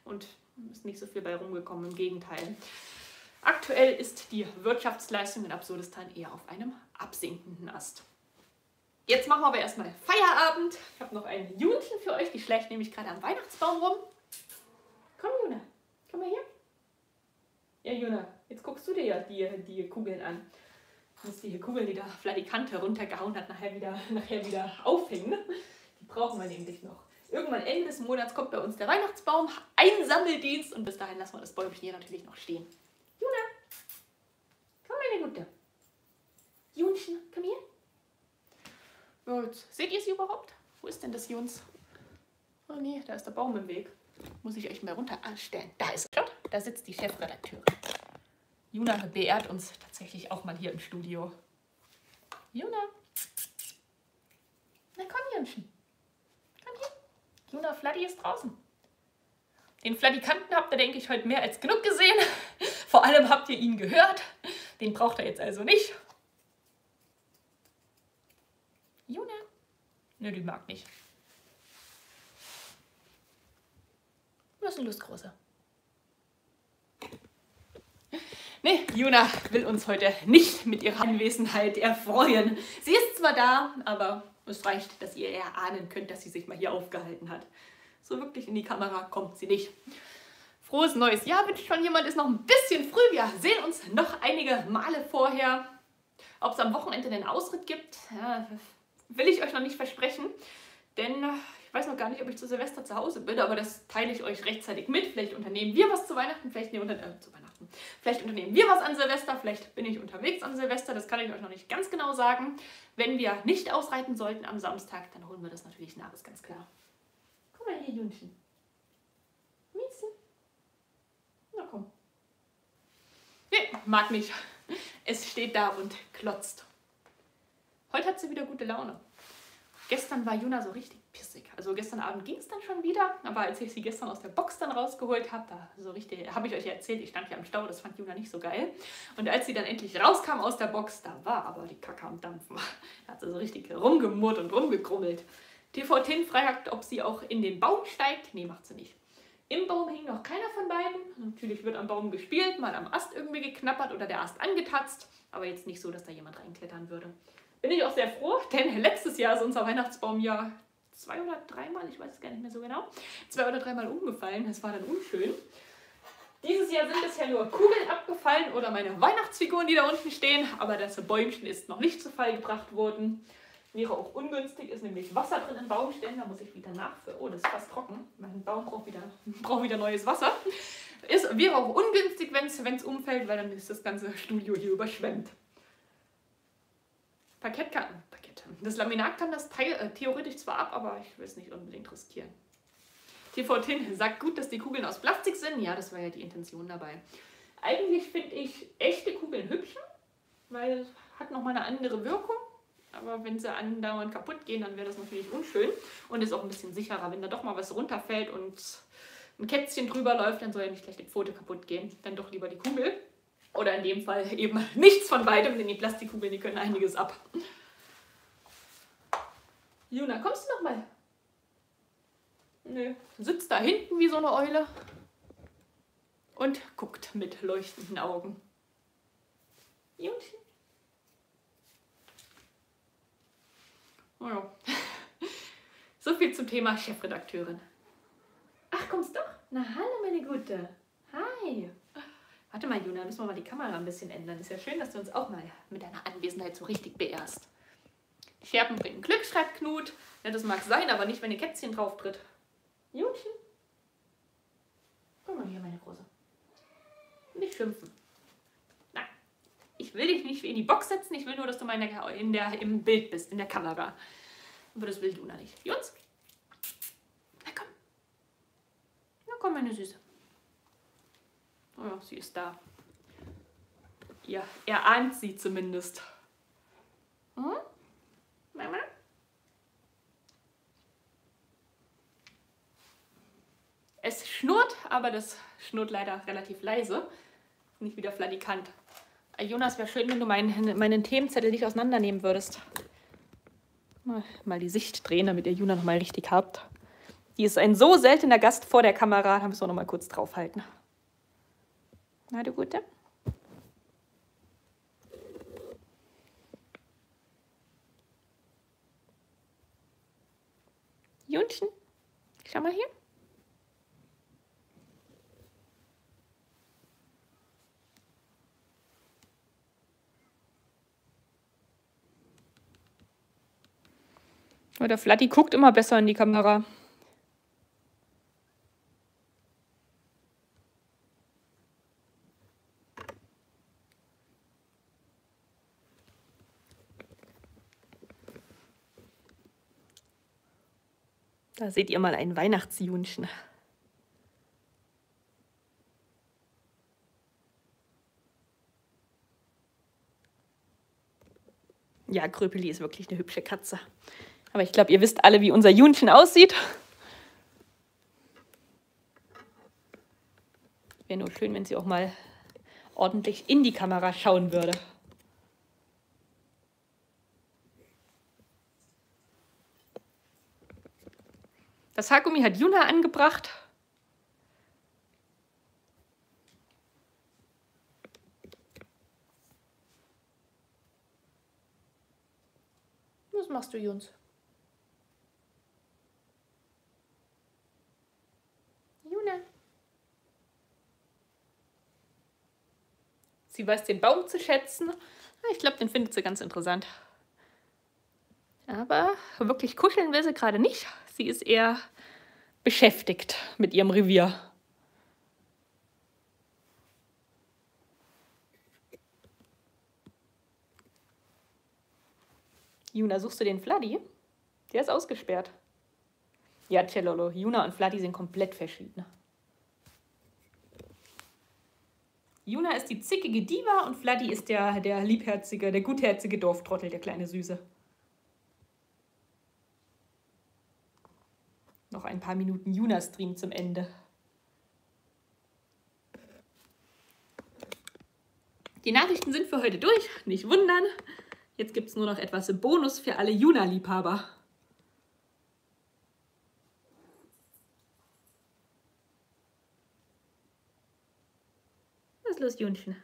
Und ist nicht so viel bei rumgekommen, im Gegenteil. Aktuell ist die Wirtschaftsleistung in Absurdistan eher auf einem absinkenden Ast. Jetzt machen wir aber erstmal Feierabend. Ich habe noch ein Junchen für euch, die schlägt nämlich gerade am Weihnachtsbaum rum. Komm, Juna, komm mal hier. Ja, Juna, jetzt guckst du dir ja die, die Kugeln an. Du musst die Kugeln, die da vielleicht die Kante runtergehauen hat, nachher wieder, nachher wieder aufhängen. Die brauchen wir nämlich noch. Irgendwann Ende des Monats kommt bei uns der Weihnachtsbaum, Einsammeldienst und bis dahin lassen wir das Bäumchen hier natürlich noch stehen. Meine Gute. Junschen, komm hier. Gut. Seht ihr sie überhaupt? Wo ist denn das Juns? Oh nee, da ist der Baum im Weg. Muss ich euch mal runter anstellen. Da ist er. Da sitzt die Chefredakteurin. Juna beehrt uns tatsächlich auch mal hier im Studio. Juna. Na komm, Jünschen. Komm hier. Juna Fladdy ist draußen. Den Fladikanten habt ihr, denke ich, heute mehr als genug gesehen. Vor allem habt ihr ihn gehört. Den braucht er jetzt also nicht. Juna? Nö, die mag nicht. Was ist denn los, Große? Nee, Juna will uns heute nicht mit ihrer Anwesenheit erfreuen. Sie ist zwar da, aber es reicht, dass ihr erahnen könnt, dass sie sich mal hier aufgehalten hat. So wirklich in die Kamera kommt sie nicht. Frohes neues Jahr wünscht schon jemand, ist noch ein bisschen früh. Wir sehen uns noch einige Male vorher. Ob es am Wochenende einen Ausritt gibt, ja, will ich euch noch nicht versprechen. Denn ich weiß noch gar nicht, ob ich zu Silvester zu Hause bin, aber das teile ich euch rechtzeitig mit. Vielleicht unternehmen wir was zu Weihnachten, vielleicht nee, unter, äh, zu Weihnachten. Vielleicht unternehmen wir was an Silvester, vielleicht bin ich unterwegs an Silvester, das kann ich euch noch nicht ganz genau sagen. Wenn wir nicht ausreiten sollten am Samstag, dann holen wir das natürlich nach, ist ganz klar. Guck mal hier, Jünchen. Miezen. Na komm. Nee, mag nicht. Es steht da und klotzt. Heute hat sie wieder gute Laune. Gestern war Juna so richtig pissig. Also gestern Abend ging es dann schon wieder, aber als ich sie gestern aus der Box dann rausgeholt habe, da so richtig, habe ich euch ja erzählt, ich stand hier am Stau, das fand Juna nicht so geil. Und als sie dann endlich rauskam aus der Box, da war aber die Kacke am Dampfen. Da hat sie so richtig rumgemurrt und rumgekrummelt. TV Tin fragt, ob sie auch in den Baum steigt. Nee, macht sie nicht. Im Baum hing noch keiner von beiden. Natürlich wird am Baum gespielt, mal am Ast irgendwie geknappert oder der Ast angetatzt, aber jetzt nicht so, dass da jemand reinklettern würde bin ich auch sehr froh, denn letztes Jahr ist unser Weihnachtsbaum ja zwei oder dreimal, ich weiß es gar nicht mehr so genau, zwei oder dreimal umgefallen. Das war dann unschön. Dieses Jahr sind bisher nur Kugeln abgefallen oder meine Weihnachtsfiguren, die da unten stehen, aber das Bäumchen ist noch nicht zu Fall gebracht worden. Wäre auch ungünstig, ist nämlich Wasser drin im Baumständen, da muss ich wieder nachfüllen. Oh, das ist fast trocken. Mein Baum braucht wieder, braucht wieder neues Wasser. Ist, wäre auch ungünstig, wenn es umfällt, weil dann ist das ganze Studio hier überschwemmt. Parkett kann, Parkett. Das Laminat kann das Teil äh, theoretisch zwar ab, aber ich will es nicht unbedingt riskieren. TV Tin sagt gut, dass die Kugeln aus Plastik sind. Ja, das war ja die Intention dabei. Eigentlich finde ich echte Kugeln hübscher, weil es hat nochmal eine andere Wirkung. Aber wenn sie andauernd kaputt gehen, dann wäre das natürlich unschön. Und ist auch ein bisschen sicherer. Wenn da doch mal was runterfällt und ein Kätzchen drüber läuft, dann soll ja nicht gleich die Pfote kaputt gehen. Dann doch lieber die Kugel. Oder in dem Fall eben nichts von beidem, denn die Plastikkugeln, die können einiges ab. Juna, kommst du noch mal? Nö. Sitzt da hinten wie so eine Eule und guckt mit leuchtenden Augen. Junchen. Oh ja. So viel zum Thema Chefredakteurin. Ach, kommst doch? Na, hallo, meine Gute. Hi. Warte mal, Juna, müssen wir mal die Kamera ein bisschen ändern. Ist ja schön, dass du uns auch mal mit deiner Anwesenheit so richtig beehrst. Scherben bringen Glück, schreibt Knut. Ja, das mag sein, aber nicht, wenn ihr Kätzchen drauf tritt. Junchen. Guck mal hier, meine Große. Nicht schimpfen. Nein. Ich will dich nicht in die Box setzen, ich will nur, dass du mal in der, in der, im Bild bist, in der Kamera. Aber das will Juna nicht. Jungs? Na komm. Na komm, meine Süße. Oh sie ist da. Ja, er ahnt sie zumindest. Hm? Mama? Es schnurrt, aber das schnurrt leider relativ leise. Nicht wieder fladikant. Äh, Jonas, wäre schön, wenn du meinen, meinen Themenzettel nicht auseinandernehmen würdest. Mal, mal die Sicht drehen, damit ihr Juna noch mal richtig habt. Die ist ein so seltener Gast vor der Kamera, da müssen wir noch mal kurz draufhalten. Na, du Gute? Jundchen, schau mal hier. Oder Flatti guckt immer besser in die Kamera. Da seht ihr mal ein Weihnachtsjunchen. Ja, Gröpeli ist wirklich eine hübsche Katze. Aber ich glaube, ihr wisst alle, wie unser Junchen aussieht. Wäre nur schön, wenn sie auch mal ordentlich in die Kamera schauen würde. Das Haargummi hat Juna angebracht. Was machst du, Juns? Juna. Sie weiß den Baum zu schätzen. Ah, ich glaube, den findet sie ganz interessant. Aber wirklich kuscheln will sie gerade nicht. Sie ist eher beschäftigt mit ihrem Revier. Juna, suchst du den Fladdy? Der ist ausgesperrt. Ja, Cellolo, Juna und Fladdy sind komplett verschieden. Juna ist die zickige Diva und Fladdy ist der, der liebherzige, der gutherzige Dorftrottel, der kleine Süße. Ein paar Minuten Juna-Stream zum Ende. Die Nachrichten sind für heute durch, nicht wundern. Jetzt gibt es nur noch etwas im Bonus für alle Juna-Liebhaber. Was ist los, Junchen?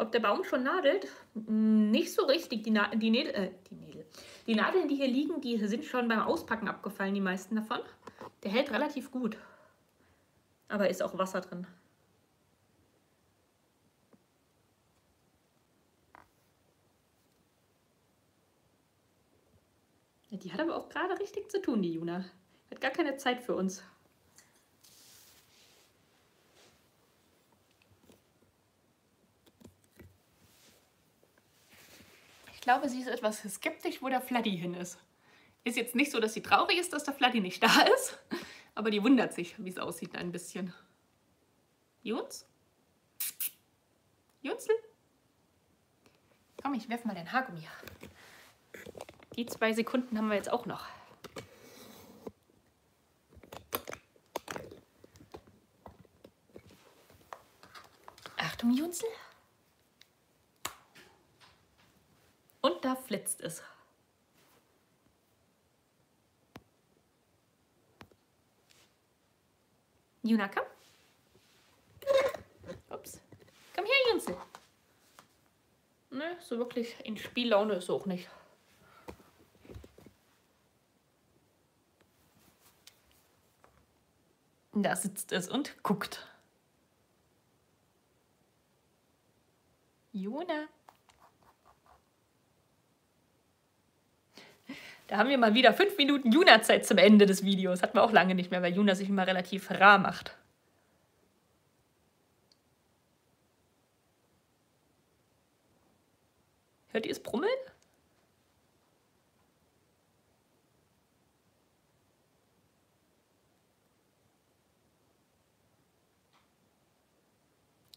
Ob der Baum schon nadelt? Hm, nicht so richtig. Die, Na die, Nädel, äh, die, Nädel. die Nadeln, die hier liegen, die sind schon beim Auspacken abgefallen, die meisten davon. Der hält relativ gut. Aber ist auch Wasser drin. Die hat aber auch gerade richtig zu tun, die Juna. Hat gar keine Zeit für uns. Glaube, sie ist etwas skeptisch, wo der Fladdy hin ist. Ist jetzt nicht so, dass sie traurig ist, dass der Fladdy nicht da ist. Aber die wundert sich, wie es aussieht, ein bisschen. Juns? Junzel? Komm, ich werf mal den Haargummi. Die zwei Sekunden haben wir jetzt auch noch. Achtung, Junzel. Und da flitzt es. Juna, komm. Ups. Komm her, Junzel. Ne, so wirklich in Spiellaune ist auch nicht. Da sitzt es und guckt. Juna. Da haben wir mal wieder fünf Minuten Juna-Zeit zum Ende des Videos. Hatten wir auch lange nicht mehr, weil Juna sich immer relativ rar macht. Hört ihr es brummeln?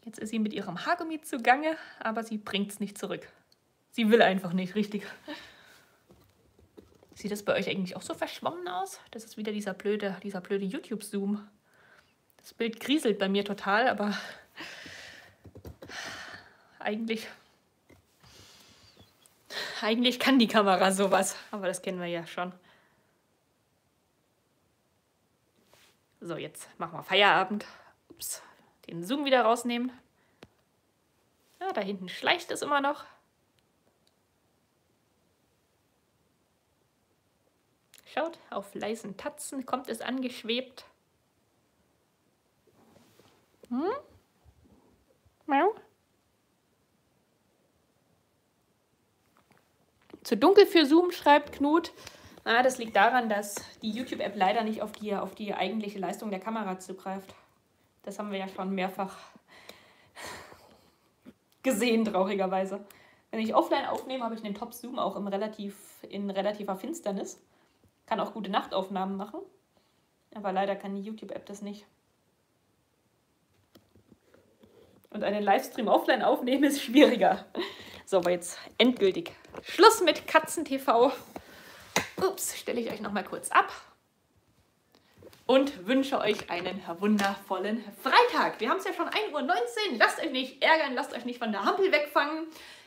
Jetzt ist sie mit ihrem Haargummi zugange, aber sie bringt es nicht zurück. Sie will einfach nicht, richtig. Sieht das bei euch eigentlich auch so verschwommen aus? Das ist wieder dieser blöde, dieser blöde YouTube-Zoom. Das Bild grieselt bei mir total, aber eigentlich, eigentlich kann die Kamera sowas. Aber das kennen wir ja schon. So, jetzt machen wir Feierabend. Ups, den Zoom wieder rausnehmen. Ja, da hinten schleicht es immer noch. Schaut, auf leisen Tatzen kommt es angeschwebt. Hm? Miau. Zu dunkel für Zoom, schreibt Knut. Ah, das liegt daran, dass die YouTube-App leider nicht auf die, auf die eigentliche Leistung der Kamera zugreift. Das haben wir ja schon mehrfach gesehen, traurigerweise. Wenn ich offline aufnehme, habe ich den Top-Zoom auch im relativ, in relativer Finsternis. Kann auch gute Nachtaufnahmen machen. Aber leider kann die YouTube-App das nicht. Und einen Livestream offline aufnehmen ist schwieriger. So, aber jetzt endgültig Schluss mit Katzen-TV. Ups, stelle ich euch noch mal kurz ab. Und wünsche euch einen wundervollen Freitag. Wir haben es ja schon 1.19 Uhr. Lasst euch nicht ärgern, lasst euch nicht von der Hampel wegfangen.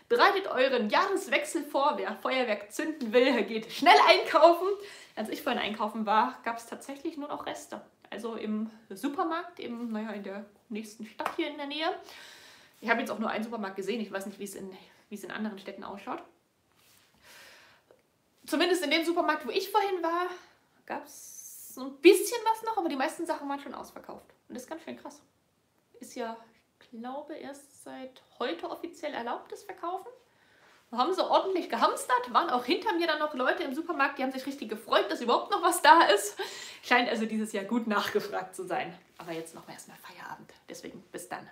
Bereitet euren Jahreswechsel vor. Wer Feuerwerk zünden will, geht schnell einkaufen. Als ich vorhin einkaufen war, gab es tatsächlich nur noch Reste. Also im Supermarkt, eben, naja, in der nächsten Stadt hier in der Nähe. Ich habe jetzt auch nur einen Supermarkt gesehen. Ich weiß nicht, wie es in, wie es in anderen Städten ausschaut. Zumindest in dem Supermarkt, wo ich vorhin war, gab es so ein bisschen was noch, aber die meisten Sachen waren schon ausverkauft. Und das ist ganz schön krass. Ist ja, glaube, erst seit heute offiziell erlaubt, das Verkaufen. Haben so ordentlich gehamstert, waren auch hinter mir dann noch Leute im Supermarkt, die haben sich richtig gefreut, dass überhaupt noch was da ist. Scheint also dieses Jahr gut nachgefragt zu sein. Aber jetzt machen wir erstmal Feierabend. Deswegen bis dann.